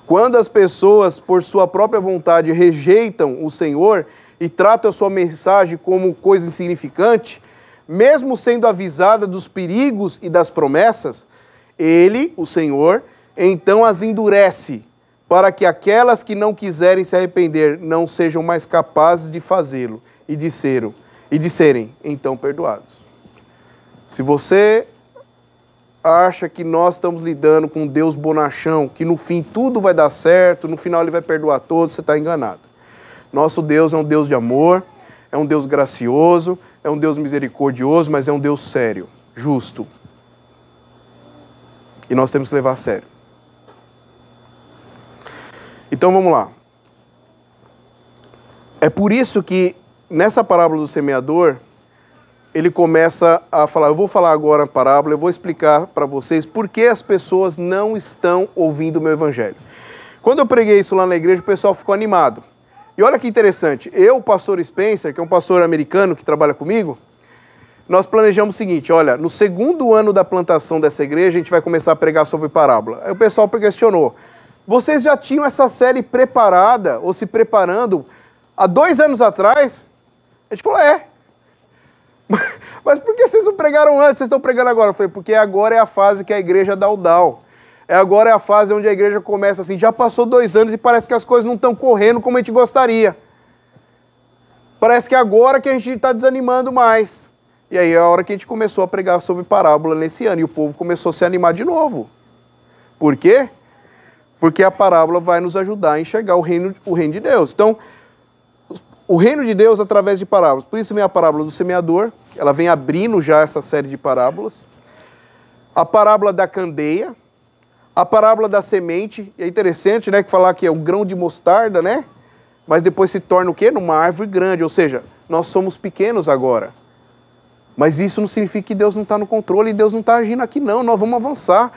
Quando as pessoas, por sua própria vontade, rejeitam o Senhor e tratam a sua mensagem como coisa insignificante, mesmo sendo avisada dos perigos e das promessas, ele, o Senhor, então as endurece, para que aquelas que não quiserem se arrepender não sejam mais capazes de fazê-lo e de serem, e de serem então perdoados. Se você acha que nós estamos lidando com Deus bonachão, que no fim tudo vai dar certo, no final ele vai perdoar todos, você está enganado. Nosso Deus é um Deus de amor, é um Deus gracioso, é um Deus misericordioso, mas é um Deus sério, justo. E nós temos que levar a sério. Então vamos lá. É por isso que nessa parábola do semeador, ele começa a falar: Eu vou falar agora a parábola, eu vou explicar para vocês por que as pessoas não estão ouvindo o meu evangelho. Quando eu preguei isso lá na igreja, o pessoal ficou animado. E olha que interessante, eu, o pastor Spencer, que é um pastor americano que trabalha comigo, nós planejamos o seguinte: olha, no segundo ano da plantação dessa igreja, a gente vai começar a pregar sobre parábola. Aí o pessoal questionou: vocês já tinham essa série preparada ou se preparando há dois anos atrás? A gente falou: é. [laughs] Mas por que vocês não pregaram antes, vocês estão pregando agora? Eu falei, porque agora é a fase que a igreja dá o dal. É agora é a fase onde a igreja começa assim, já passou dois anos e parece que as coisas não estão correndo como a gente gostaria. Parece que agora que a gente está desanimando mais. E aí é a hora que a gente começou a pregar sobre parábola nesse ano e o povo começou a se animar de novo. Por quê? Porque a parábola vai nos ajudar a enxergar o reino, o reino de Deus. Então, o reino de Deus através de parábolas. Por isso vem a parábola do semeador, ela vem abrindo já essa série de parábolas. A parábola da candeia, a parábola da semente, é interessante, né, que falar que é um grão de mostarda, né? Mas depois se torna o quê? Numa árvore grande, ou seja, nós somos pequenos agora. Mas isso não significa que Deus não está no controle e Deus não está agindo aqui, não. Nós vamos avançar.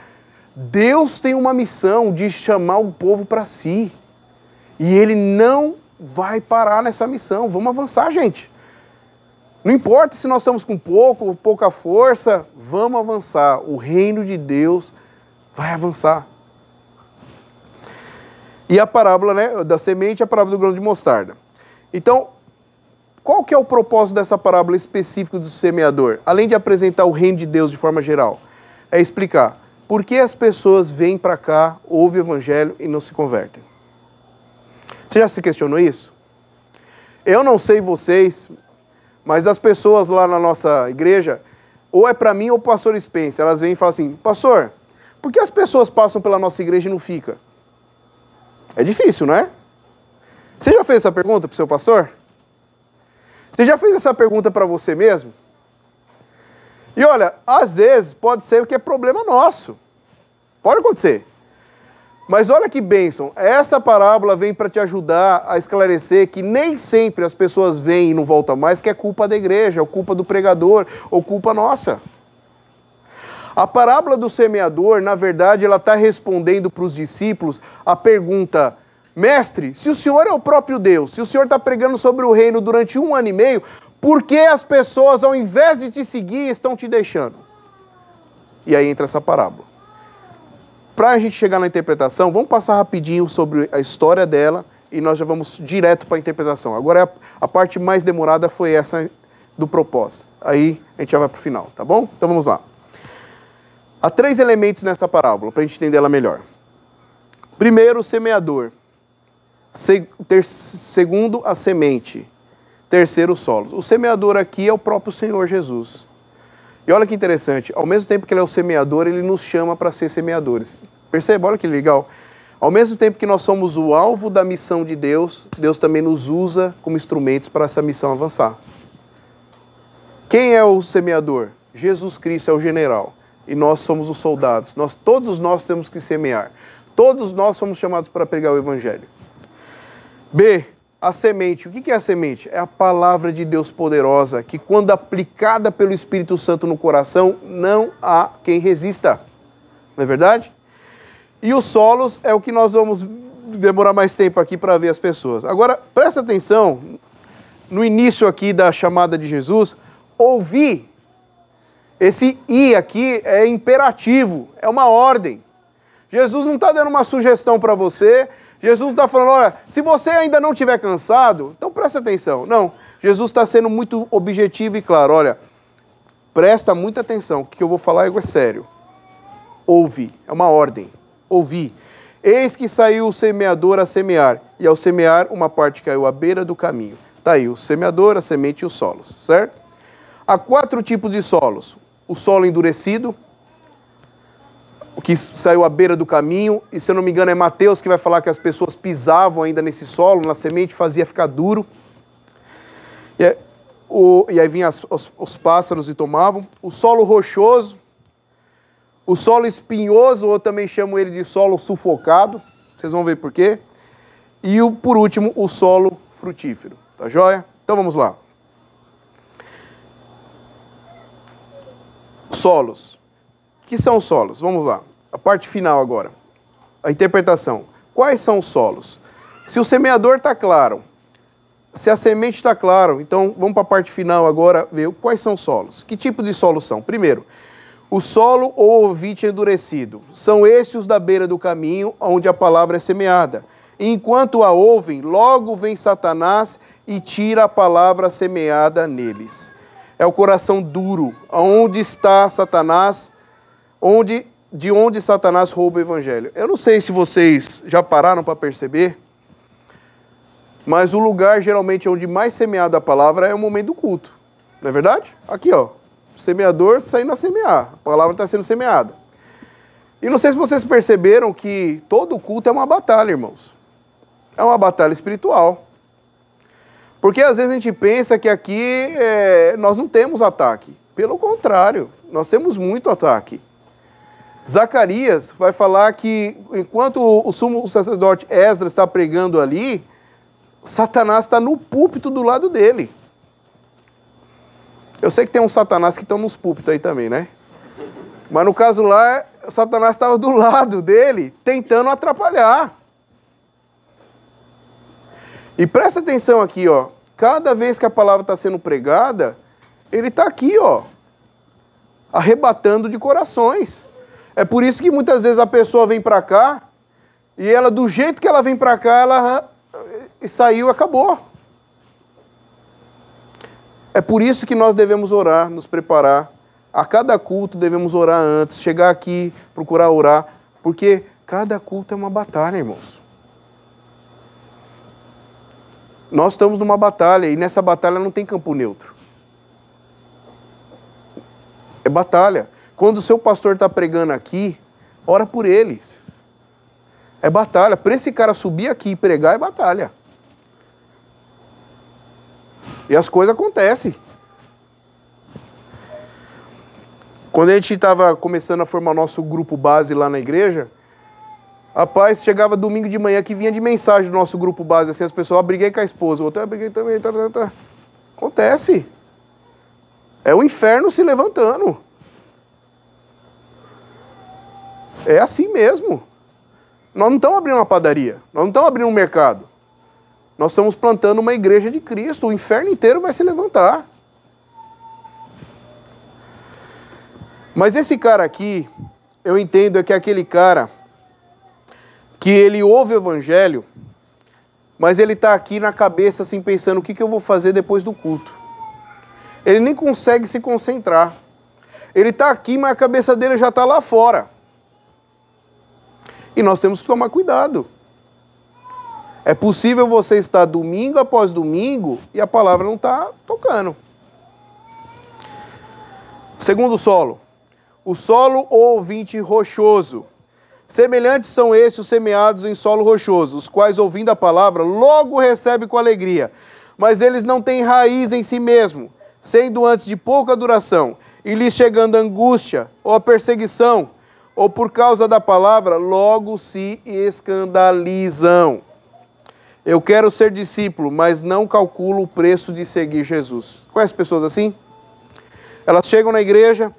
Deus tem uma missão de chamar o povo para si. E ele não vai parar nessa missão. Vamos avançar, gente. Não importa se nós estamos com pouco ou pouca força, vamos avançar. O reino de Deus vai avançar. E a parábola né, da semente e a parábola do grão de mostarda. Então, qual que é o propósito dessa parábola específica do semeador? Além de apresentar o reino de Deus de forma geral, é explicar por que as pessoas vêm para cá, ouvem o evangelho e não se convertem. Você já se questionou isso? Eu não sei vocês, mas as pessoas lá na nossa igreja, ou é para mim ou para o pastor Spencer, elas vêm e falam assim: Pastor, por que as pessoas passam pela nossa igreja e não ficam? É difícil, não é? Você já fez essa pergunta para o seu pastor? Você já fez essa pergunta para você mesmo? E olha, às vezes pode ser que é problema nosso. Pode acontecer. Mas olha que bênção, essa parábola vem para te ajudar a esclarecer que nem sempre as pessoas vêm e não voltam mais, que é culpa da igreja, ou culpa do pregador, ou culpa nossa. A parábola do semeador, na verdade, ela está respondendo para os discípulos a pergunta: Mestre, se o Senhor é o próprio Deus, se o Senhor está pregando sobre o reino durante um ano e meio, por que as pessoas, ao invés de te seguir, estão te deixando? E aí entra essa parábola. Para a gente chegar na interpretação, vamos passar rapidinho sobre a história dela e nós já vamos direto para a interpretação. Agora, a, a parte mais demorada foi essa do propósito. Aí a gente já vai para o final, tá bom? Então vamos lá. Há três elementos nessa parábola para a gente entender ela melhor. Primeiro, o semeador. Se, ter, segundo, a semente. Terceiro, o solo. O semeador aqui é o próprio Senhor Jesus. E olha que interessante, ao mesmo tempo que ele é o semeador, ele nos chama para ser semeadores. Perceba, olha que legal. Ao mesmo tempo que nós somos o alvo da missão de Deus, Deus também nos usa como instrumentos para essa missão avançar. Quem é o semeador? Jesus Cristo é o general. E nós somos os soldados. Nós todos nós temos que semear. Todos nós somos chamados para pregar o evangelho. B, a semente. O que é a semente? É a palavra de Deus poderosa, que quando aplicada pelo Espírito Santo no coração, não há quem resista. Não é verdade? E os solos é o que nós vamos demorar mais tempo aqui para ver as pessoas. Agora, presta atenção, no início aqui da chamada de Jesus, ouvir. Esse i aqui é imperativo, é uma ordem. Jesus não está dando uma sugestão para você, Jesus não está falando, olha, se você ainda não estiver cansado, então presta atenção. Não, Jesus está sendo muito objetivo e claro, olha, presta muita atenção, o que eu vou falar é sério. Ouve, é uma ordem, ouvir. Eis que saiu o semeador a semear, e ao semear, uma parte caiu à beira do caminho. Está aí, o semeador, a semente e os solos, certo? Há quatro tipos de solos. O solo endurecido, que saiu à beira do caminho, e se eu não me engano é Mateus que vai falar que as pessoas pisavam ainda nesse solo, na semente, fazia ficar duro. E, é, o, e aí vinham os, os pássaros e tomavam. O solo rochoso, o solo espinhoso, ou também chamo ele de solo sufocado, vocês vão ver por quê. E o, por último, o solo frutífero. Tá joia? Então vamos lá. Solos. Que são solos? Vamos lá. A parte final agora. A interpretação. Quais são os solos? Se o semeador está claro, se a semente está claro, então vamos para a parte final agora ver quais são os solos. Que tipo de solos são? Primeiro, o solo ou ouvinte endurecido. São esses os da beira do caminho, onde a palavra é semeada. enquanto a ouvem, logo vem Satanás e tira a palavra semeada neles. É o coração duro, onde está Satanás, onde de onde Satanás rouba o evangelho. Eu não sei se vocês já pararam para perceber, mas o lugar geralmente onde mais semeada a palavra é o momento do culto. Não é verdade? Aqui, ó semeador saindo a semear. A palavra está sendo semeada. E não sei se vocês perceberam que todo culto é uma batalha, irmãos. É uma batalha espiritual. Porque às vezes a gente pensa que aqui é, nós não temos ataque. Pelo contrário, nós temos muito ataque. Zacarias vai falar que enquanto o sumo sacerdote Esdras está pregando ali, Satanás está no púlpito do lado dele. Eu sei que tem uns satanás que estão nos púlpitos aí também, né? Mas no caso lá, Satanás estava do lado dele, tentando atrapalhar. E presta atenção aqui, ó. Cada vez que a palavra está sendo pregada, ele está aqui, ó, arrebatando de corações. É por isso que muitas vezes a pessoa vem para cá e ela, do jeito que ela vem para cá, ela e saiu, acabou. É por isso que nós devemos orar, nos preparar. A cada culto devemos orar antes, chegar aqui, procurar orar, porque cada culto é uma batalha, irmãos. Nós estamos numa batalha e nessa batalha não tem campo neutro. É batalha. Quando o seu pastor está pregando aqui, ora por eles. É batalha. Para esse cara subir aqui e pregar é batalha. E as coisas acontecem. Quando a gente estava começando a formar nosso grupo base lá na igreja, rapaz, chegava domingo de manhã que vinha de mensagem do nosso grupo base, assim, as pessoas, ah, briguei com a esposa, o outro, ah, briguei também, tá, tá, tá. Acontece. É o inferno se levantando. É assim mesmo. Nós não estamos abrindo uma padaria, nós não estamos abrindo um mercado. Nós estamos plantando uma igreja de Cristo, o inferno inteiro vai se levantar. Mas esse cara aqui, eu entendo é que é aquele cara que ele ouve o evangelho, mas ele está aqui na cabeça assim pensando o que, que eu vou fazer depois do culto. Ele nem consegue se concentrar. Ele está aqui, mas a cabeça dele já está lá fora. E nós temos que tomar cuidado. É possível você estar domingo após domingo e a palavra não está tocando. Segundo solo, o solo ou ouvinte rochoso. Semelhantes são esses os semeados em solo rochoso, os quais, ouvindo a palavra, logo recebem com alegria. Mas eles não têm raiz em si mesmo, sendo antes de pouca duração. e lhes chegando a angústia ou a perseguição, ou por causa da palavra, logo se escandalizam. Eu quero ser discípulo, mas não calculo o preço de seguir Jesus. Conhece pessoas assim? Elas chegam na igreja,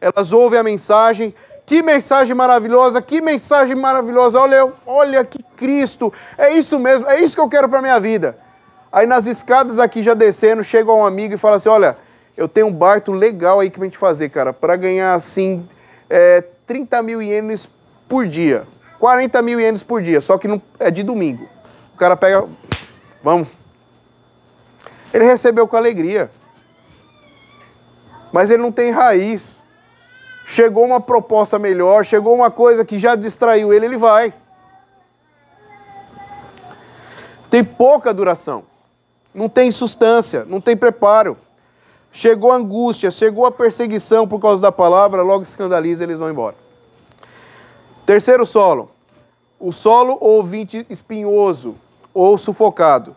elas ouvem a mensagem, que mensagem maravilhosa, que mensagem maravilhosa. Olha, olha que Cristo. É isso mesmo, é isso que eu quero para minha vida. Aí nas escadas aqui já descendo, chega um amigo e fala assim: Olha, eu tenho um barco legal aí que a gente fazer, cara, para ganhar assim é, 30 mil ienes por dia. 40 mil ienes por dia, só que não, é de domingo. O cara pega, vamos. Ele recebeu com alegria. Mas ele não tem raiz chegou uma proposta melhor, chegou uma coisa que já distraiu ele, ele vai. Tem pouca duração, não tem substância, não tem preparo. Chegou a angústia, chegou a perseguição por causa da palavra, logo escandaliza, eles vão embora. Terceiro solo, o solo ouvinte espinhoso ou sufocado.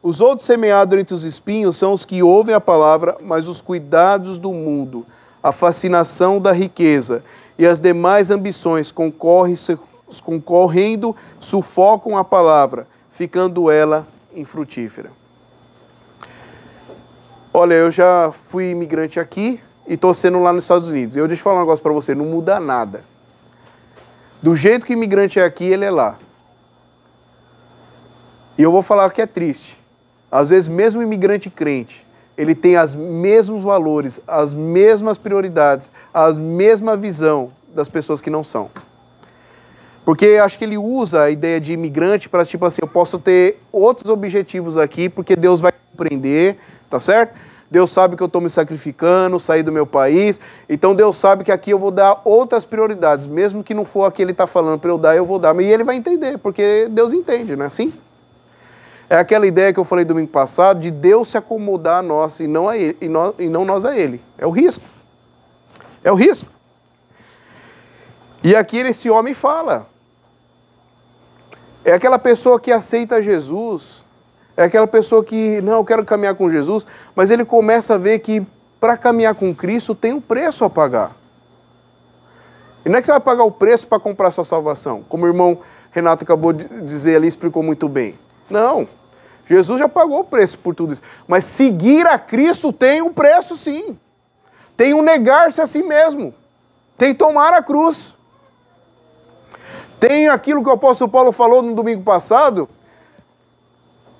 Os outros semeados entre os espinhos são os que ouvem a palavra, mas os cuidados do mundo, a fascinação da riqueza e as demais ambições concorrendo sufocam a palavra, ficando ela infrutífera. Olha, eu já fui imigrante aqui e estou sendo lá nos Estados Unidos. Eu deixo eu falar um negócio para você, não muda nada. Do jeito que imigrante é aqui, ele é lá. E eu vou falar que é triste. Às vezes, mesmo imigrante crente, ele tem os mesmos valores, as mesmas prioridades, a mesma visão das pessoas que não são. Porque acho que ele usa a ideia de imigrante para, tipo assim, eu posso ter outros objetivos aqui, porque Deus vai compreender, tá certo? Deus sabe que eu estou me sacrificando, sair do meu país, então Deus sabe que aqui eu vou dar outras prioridades, mesmo que não for a que Ele está falando para eu dar, eu vou dar. E ele vai entender, porque Deus entende, não é assim? É aquela ideia que eu falei domingo passado de Deus se acomodar a nós e não, a ele, e, nós, e não nós a Ele. É o risco. É o risco. E aqui esse homem fala. É aquela pessoa que aceita Jesus. É aquela pessoa que, não, eu quero caminhar com Jesus. Mas ele começa a ver que para caminhar com Cristo tem um preço a pagar. E não é que você vai pagar o preço para comprar sua salvação. Como o irmão Renato acabou de dizer ali, explicou muito bem. Não. Jesus já pagou o preço por tudo isso. Mas seguir a Cristo tem um preço, sim. Tem um negar-se a si mesmo. Tem tomar a cruz. Tem aquilo que o apóstolo Paulo falou no domingo passado,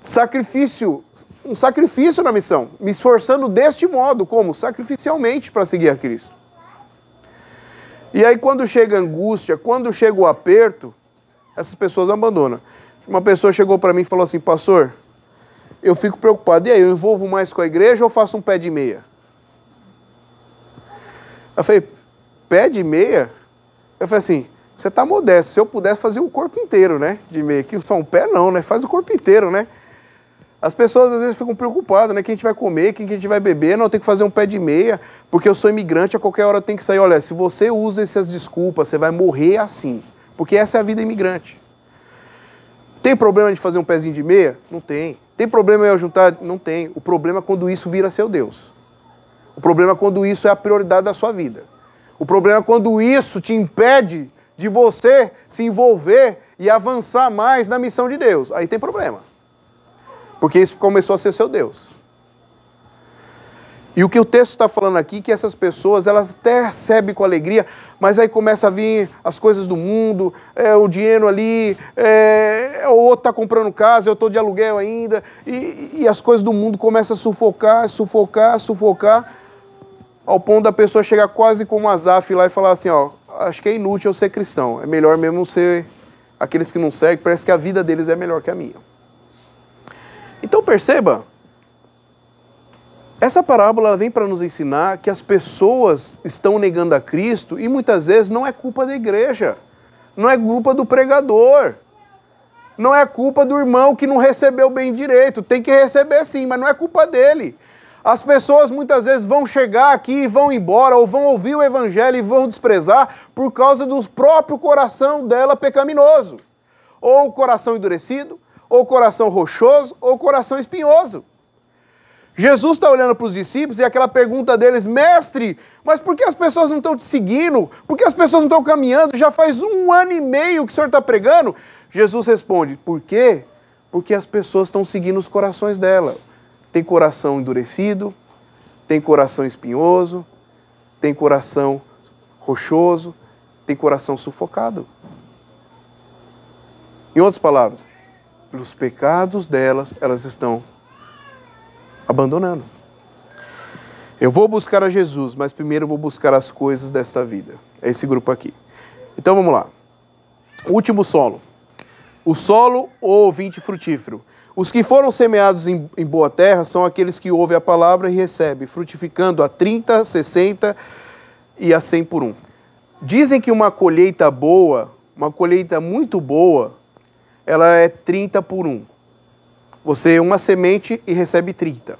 sacrifício, um sacrifício na missão, me esforçando deste modo, como? Sacrificialmente para seguir a Cristo. E aí quando chega a angústia, quando chega o aperto, essas pessoas abandonam. Uma pessoa chegou para mim e falou assim: Pastor, eu fico preocupado. E aí, eu envolvo mais com a igreja ou faço um pé de meia? Eu falei: Pé de meia? Eu falei assim: Você está modesto. Se eu pudesse fazer o corpo inteiro, né? De meia. Que só um pé não, né? Faz o corpo inteiro, né? As pessoas às vezes ficam preocupadas, né? Quem a gente vai comer, quem a gente vai beber, não, tem que fazer um pé de meia, porque eu sou imigrante, a qualquer hora tem que sair. Olha, se você usa essas desculpas, você vai morrer assim. Porque essa é a vida imigrante. Tem problema de fazer um pezinho de meia? Não tem. Tem problema eu juntar? Não tem. O problema é quando isso vira seu Deus. O problema é quando isso é a prioridade da sua vida. O problema é quando isso te impede de você se envolver e avançar mais na missão de Deus. Aí tem problema. Porque isso começou a ser seu Deus. E o que o texto está falando aqui, que essas pessoas, elas até recebem com alegria, mas aí começa a vir as coisas do mundo, é, o dinheiro ali, é, o outro está comprando casa, eu estou de aluguel ainda, e, e as coisas do mundo começam a sufocar, sufocar, sufocar, ao ponto da pessoa chegar quase como um azaf lá e falar assim, ó, acho que é inútil eu ser cristão, é melhor mesmo ser aqueles que não seguem, parece que a vida deles é melhor que a minha. Então perceba, essa parábola vem para nos ensinar que as pessoas estão negando a Cristo e muitas vezes não é culpa da igreja, não é culpa do pregador, não é culpa do irmão que não recebeu bem direito. Tem que receber sim, mas não é culpa dele. As pessoas muitas vezes vão chegar aqui e vão embora, ou vão ouvir o evangelho e vão desprezar por causa do próprio coração dela pecaminoso. Ou o coração endurecido, ou coração rochoso, ou coração espinhoso. Jesus está olhando para os discípulos e aquela pergunta deles, mestre, mas por que as pessoas não estão te seguindo? Por que as pessoas não estão caminhando? Já faz um ano e meio que o senhor está pregando. Jesus responde, por quê? Porque as pessoas estão seguindo os corações dela. Tem coração endurecido, tem coração espinhoso, tem coração rochoso, tem coração sufocado. Em outras palavras, pelos pecados delas, elas estão abandonando. Eu vou buscar a Jesus, mas primeiro vou buscar as coisas desta vida. É esse grupo aqui. Então vamos lá. Último solo. O solo ou ouvinte frutífero. Os que foram semeados em, em, boa terra são aqueles que ouvem a palavra e recebem, frutificando a 30, 60 e a 100 por um. Dizem que uma colheita boa, uma colheita muito boa, ela é 30 por um. Você uma semente e recebe 30.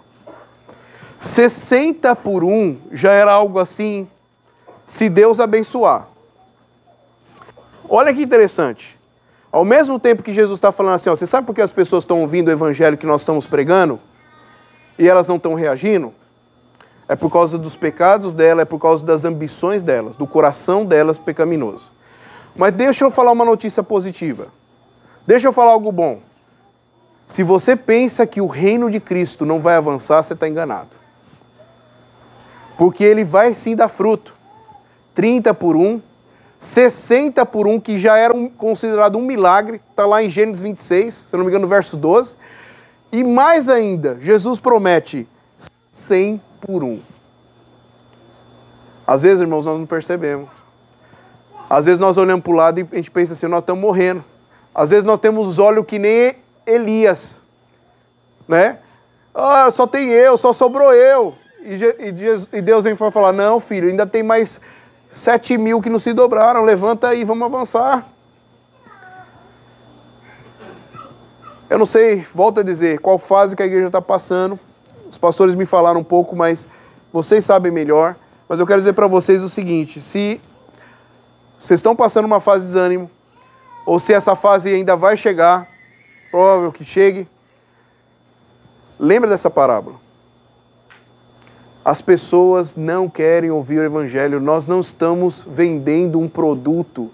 60 por 1 já era algo assim, se Deus abençoar. Olha que interessante. Ao mesmo tempo que Jesus está falando assim, ó, você sabe por que as pessoas estão ouvindo o evangelho que nós estamos pregando e elas não estão reagindo? É por causa dos pecados dela, é por causa das ambições delas, do coração delas pecaminoso. Mas deixa eu falar uma notícia positiva. Deixa eu falar algo bom. Se você pensa que o reino de Cristo não vai avançar, você está enganado. Porque ele vai sim dar fruto. 30 por 1, 60 por 1, que já era um, considerado um milagre, está lá em Gênesis 26, se não me engano, no verso 12. E mais ainda, Jesus promete 100 por 1. Às vezes, irmãos, nós não percebemos. Às vezes nós olhamos para o lado e a gente pensa assim, nós estamos morrendo. Às vezes nós temos os olhos que nem Elias, né? Ah, só tem eu, só sobrou eu. E, Deus vem falar: não, filho, ainda tem mais sete mil que não se dobraram, levanta aí, vamos avançar. Eu não sei, volto a dizer, qual fase que a igreja está passando. Os pastores me falaram um pouco, mas vocês sabem melhor. Mas eu quero dizer para vocês o seguinte: se vocês estão passando uma fase de desânimo, ou se essa fase ainda vai chegar, provável que chegue. Lembra dessa parábola? As pessoas não querem ouvir o Evangelho. Nós não estamos vendendo um produto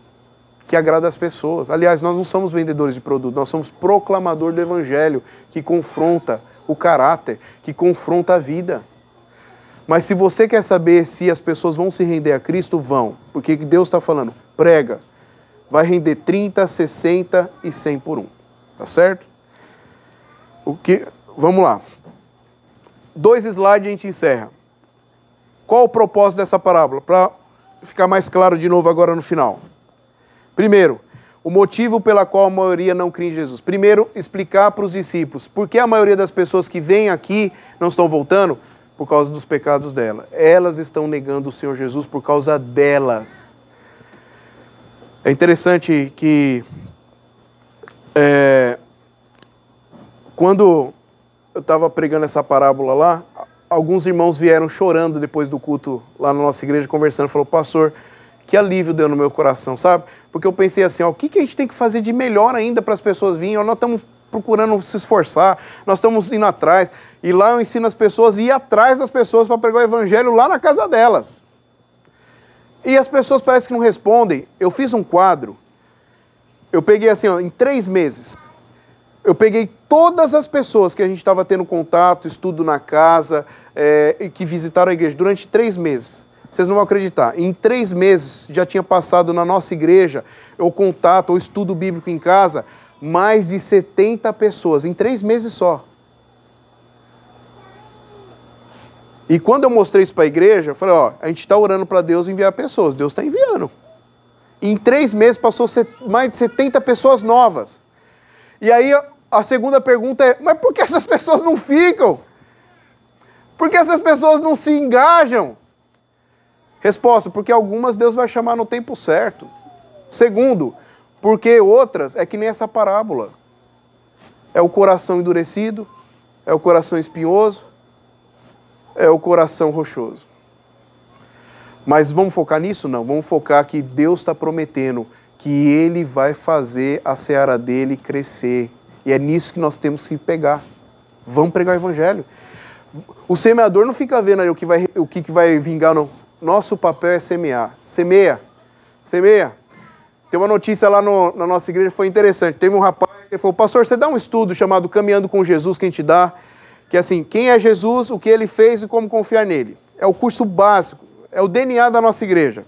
que agrada as pessoas. Aliás, nós não somos vendedores de produto, nós somos proclamador do Evangelho que confronta o caráter, que confronta a vida. Mas se você quer saber se as pessoas vão se render a Cristo, vão. Porque Deus está falando, prega. Vai render 30, 60 e 100 por um. Tá certo? O que, vamos lá. Dois slides a gente encerra. Qual o propósito dessa parábola? Para ficar mais claro de novo agora no final. Primeiro, o motivo pela qual a maioria não crê em Jesus. Primeiro, explicar para os discípulos por que a maioria das pessoas que vêm aqui não estão voltando por causa dos pecados dela. Elas estão negando o Senhor Jesus por causa delas. É interessante que é, quando eu estava pregando essa parábola lá, alguns irmãos vieram chorando depois do culto lá na nossa igreja, conversando, falou, pastor, que alívio deu no meu coração, sabe? Porque eu pensei assim, ó, o que, que a gente tem que fazer de melhor ainda para as pessoas virem? Nós estamos procurando se esforçar, nós estamos indo atrás. E lá eu ensino as pessoas a ir atrás das pessoas para pregar o evangelho lá na casa delas. E as pessoas parecem que não respondem. Eu fiz um quadro eu peguei assim, ó, em três meses, eu peguei todas as pessoas que a gente estava tendo contato, estudo na casa, é, que visitaram a igreja durante três meses. Vocês não vão acreditar. Em três meses já tinha passado na nossa igreja, o contato, o estudo bíblico em casa, mais de 70 pessoas, em três meses só. E quando eu mostrei isso para a igreja, eu falei: ó, a gente está orando para Deus enviar pessoas. Deus está enviando. Em três meses passou mais de 70 pessoas novas. E aí a segunda pergunta é: mas por que essas [laughs] pessoas não ficam? Por que essas pessoas não se engajam? Resposta: porque algumas Deus vai chamar no tempo certo. Segundo, porque outras é que nem essa parábola. É o coração endurecido, é o coração espinhoso, é o coração rochoso. Mas vamos focar nisso? Não. Vamos focar que Deus está prometendo que Ele vai fazer a seara dele crescer. E é nisso que nós temos que pegar. Vamos pregar o Evangelho. O semeador não fica vendo o que vai, o que, que vai vingar, não. Nosso papel é semear. Semeia. Semeia. Tem uma notícia lá no, na nossa igreja, foi interessante. Teve um rapaz que falou, pastor, você dá um estudo chamado Caminhando com Jesus, quem te dá, que é assim, quem é Jesus, o que ele fez e como confiar nele. É o curso básico, é o DNA da nossa igreja.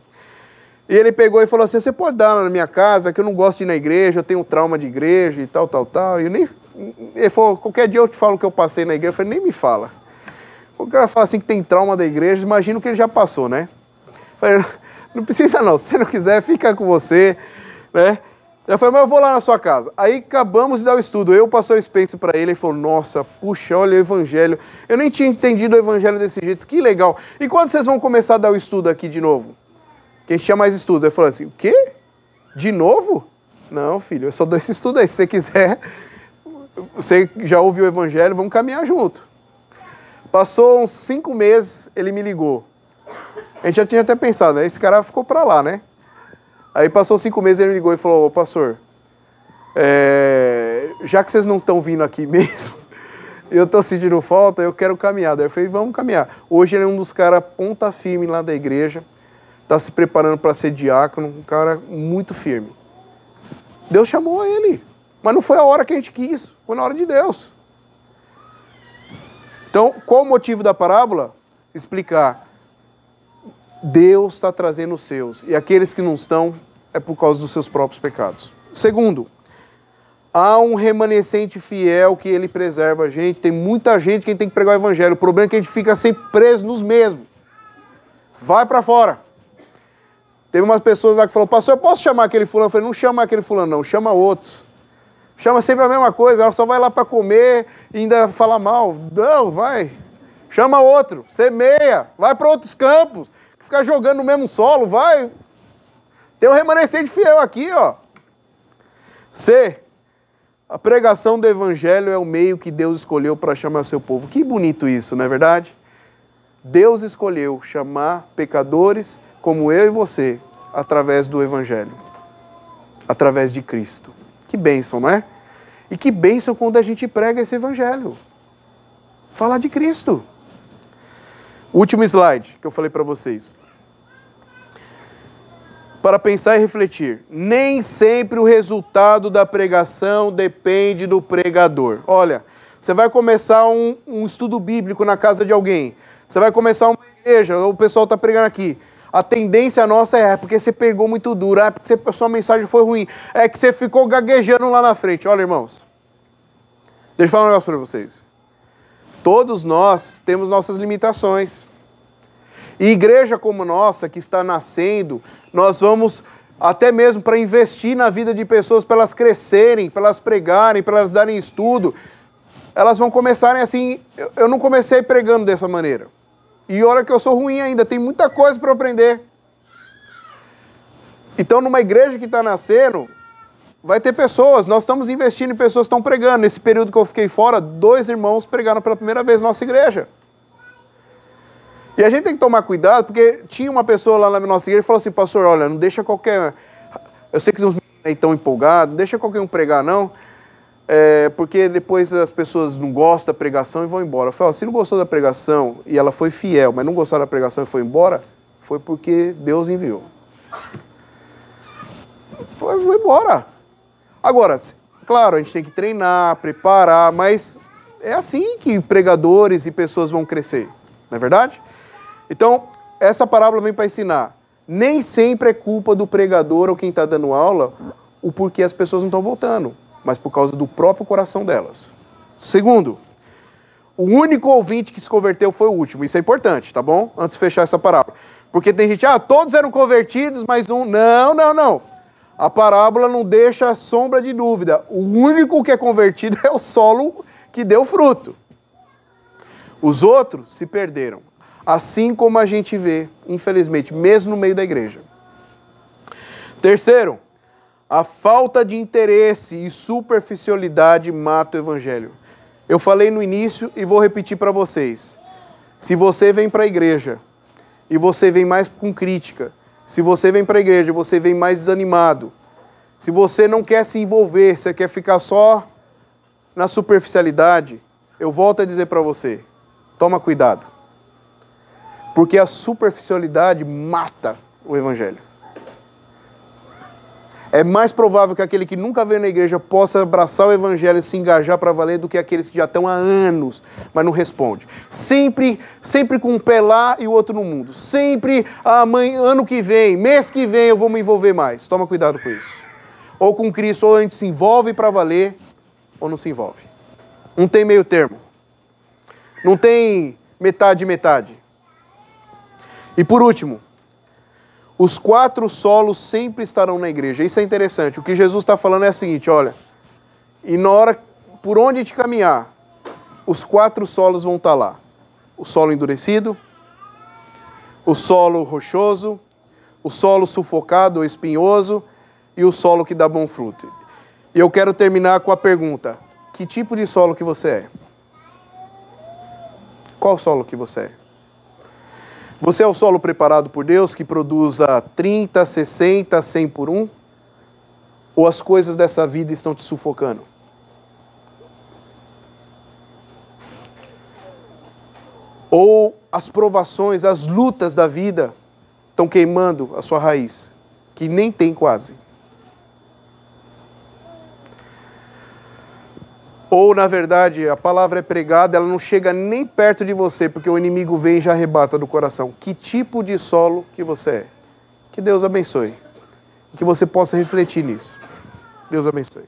E ele pegou e falou assim, você pode dar na minha casa, que eu não gosto de ir na igreja, eu tenho trauma de igreja e tal, tal, tal. E nem... Ele falou, qualquer dia eu te falo que eu passei na igreja. Eu falei, nem me fala. Quando o cara fala assim que tem trauma da igreja, imagino que ele já passou, né? Eu falei, não precisa não, se você não quiser, fica com você, né? Eu falei, mas eu vou lá na sua casa. Aí acabamos de dar o estudo. Eu, o pastor Spencer, para ele, ele falou: Nossa, puxa, olha o evangelho. Eu nem tinha entendido o evangelho desse jeito, que legal. E quando vocês vão começar a dar o estudo aqui de novo? Quem tinha mais estudo? Ele falou assim: O quê? De novo? Não, filho, eu só dou esse estudo aí. Se você quiser, você já ouviu o evangelho, vamos caminhar junto. Passou uns cinco meses, ele me ligou. A gente já tinha até pensado, né? Esse cara ficou para lá, né? Aí passou cinco meses, ele me ligou e falou, ô pastor, é... já que vocês não estão vindo aqui [laughs] mesmo, eu estou sentindo falta, eu quero caminhar. Daí eu falei, vamos caminhar. Hoje ele é um dos caras ponta firme lá da igreja, está se preparando para ser diácono, um cara muito firme. Deus chamou ele, mas não foi a hora que a gente quis, foi na hora de Deus. Então, qual o motivo da parábola? Explicar Deus está trazendo os seus. E aqueles que não estão é por causa dos seus próprios pecados. Segundo, há um remanescente fiel que ele preserva a gente. Tem muita gente que tem que pregar o evangelho. O problema é que a gente fica sempre preso nos mesmos. Vai para fora. Teve umas pessoas lá que falaram, pastor, posso chamar aquele fulano? Eu falei, não chama aquele fulano, não, chama outros. Chama sempre a mesma coisa, ela só vai lá para comer e ainda falar mal. Não, vai. Chama outro, semeia, vai para outros campos ficar jogando no mesmo solo, vai. Tem um remanescente fiel aqui, ó. C. A pregação do evangelho é o meio que Deus escolheu para chamar seu povo. Que bonito isso, não é verdade? Deus escolheu chamar pecadores como eu e você através do evangelho, através de Cristo. Que bênção, não é? E que bênção quando a gente prega esse evangelho. Falar de Cristo. Último slide que eu falei para vocês. Para pensar e refletir. Nem sempre o resultado da pregação depende do pregador. Olha, você vai começar um, um estudo bíblico na casa de alguém. Você vai começar uma igreja, o pessoal está pregando aqui. A tendência nossa é, é porque você pegou muito duro, é porque a sua mensagem foi ruim, é que você ficou gaguejando lá na frente. Olha, irmãos, deixa eu falar um negócio para vocês. Todos nós temos nossas limitações. E igreja como nossa, que está nascendo, nós vamos até mesmo para investir na vida de pessoas, para elas crescerem, para elas pregarem, para elas darem estudo. Elas vão começarem assim. Eu não comecei pregando dessa maneira. E olha que eu sou ruim ainda, tem muita coisa para aprender. Então, numa igreja que está nascendo, vai ter pessoas, nós estamos investindo em pessoas que estão pregando. Nesse período que eu fiquei fora, dois irmãos pregaram pela primeira vez na nossa igreja. E a gente tem que tomar cuidado, porque tinha uma pessoa lá na nossa igreja que falou assim, pastor, olha, não deixa qualquer. Eu sei que meninos aí estão empolgados, não deixa qualquer um pregar, não. É, porque depois as pessoas não gostam da pregação e vão embora. Eu falei, se não gostou da pregação e ela foi fiel, mas não gostou da pregação e foi embora, foi porque Deus enviou. Foi, foi embora. Agora, claro, a gente tem que treinar, preparar, mas é assim que pregadores e pessoas vão crescer, não é verdade? Então, essa parábola vem para ensinar. Nem sempre é culpa do pregador ou quem está dando aula o porquê as pessoas não estão voltando, mas por causa do próprio coração delas. Segundo, o único ouvinte que se converteu foi o último. Isso é importante, tá bom? Antes de fechar essa parábola. Porque tem gente, ah, todos eram convertidos, mas um. Não, não, não. A parábola não deixa sombra de dúvida. O único que é convertido [laughs] é o solo que deu fruto. Os outros se perderam. Assim como a gente vê, infelizmente, mesmo no meio da igreja. Terceiro, a falta de interesse e superficialidade mata o evangelho. Eu falei no início e vou repetir para vocês. Se você vem para a igreja e você vem mais com crítica, se você vem para a igreja você vem mais desanimado, se você não quer se envolver, você quer ficar só na superficialidade, eu volto a dizer para você, Toma cuidado. Porque a superficialidade mata o evangelho. É mais provável que aquele que nunca veio na igreja possa abraçar o evangelho e se engajar para valer do que aqueles que já estão há anos, mas não responde. Sempre, sempre com um pé lá e o outro no mundo. Sempre, ah, mãe, ano que vem, mês que vem eu vou me envolver mais. Toma cuidado com isso. Ou com Cristo, ou a gente se envolve para valer, ou não se envolve. Não tem meio termo. Não tem metade metade. E por último, os quatro solos sempre estarão na igreja. Isso é interessante. O que Jesus está falando é o seguinte: olha, e na hora, por onde gente caminhar, os quatro solos vão estar lá: o solo endurecido, o solo rochoso, o solo sufocado ou espinhoso e o solo que dá bom fruto. E eu quero terminar com a pergunta: que tipo de solo que você é? Qual solo que você é? Você é o solo preparado por Deus que produz a 30, 60, 100 por um? Ou as coisas dessa vida estão te sufocando? Ou as provações, as lutas da vida estão queimando a sua raiz, que nem tem quase? Ou, na verdade, a palavra é pregada, ela não chega nem perto de você, porque o inimigo vem e já arrebata do coração. Que tipo de solo que você é? Que Deus abençoe. E que você possa refletir nisso. Deus abençoe.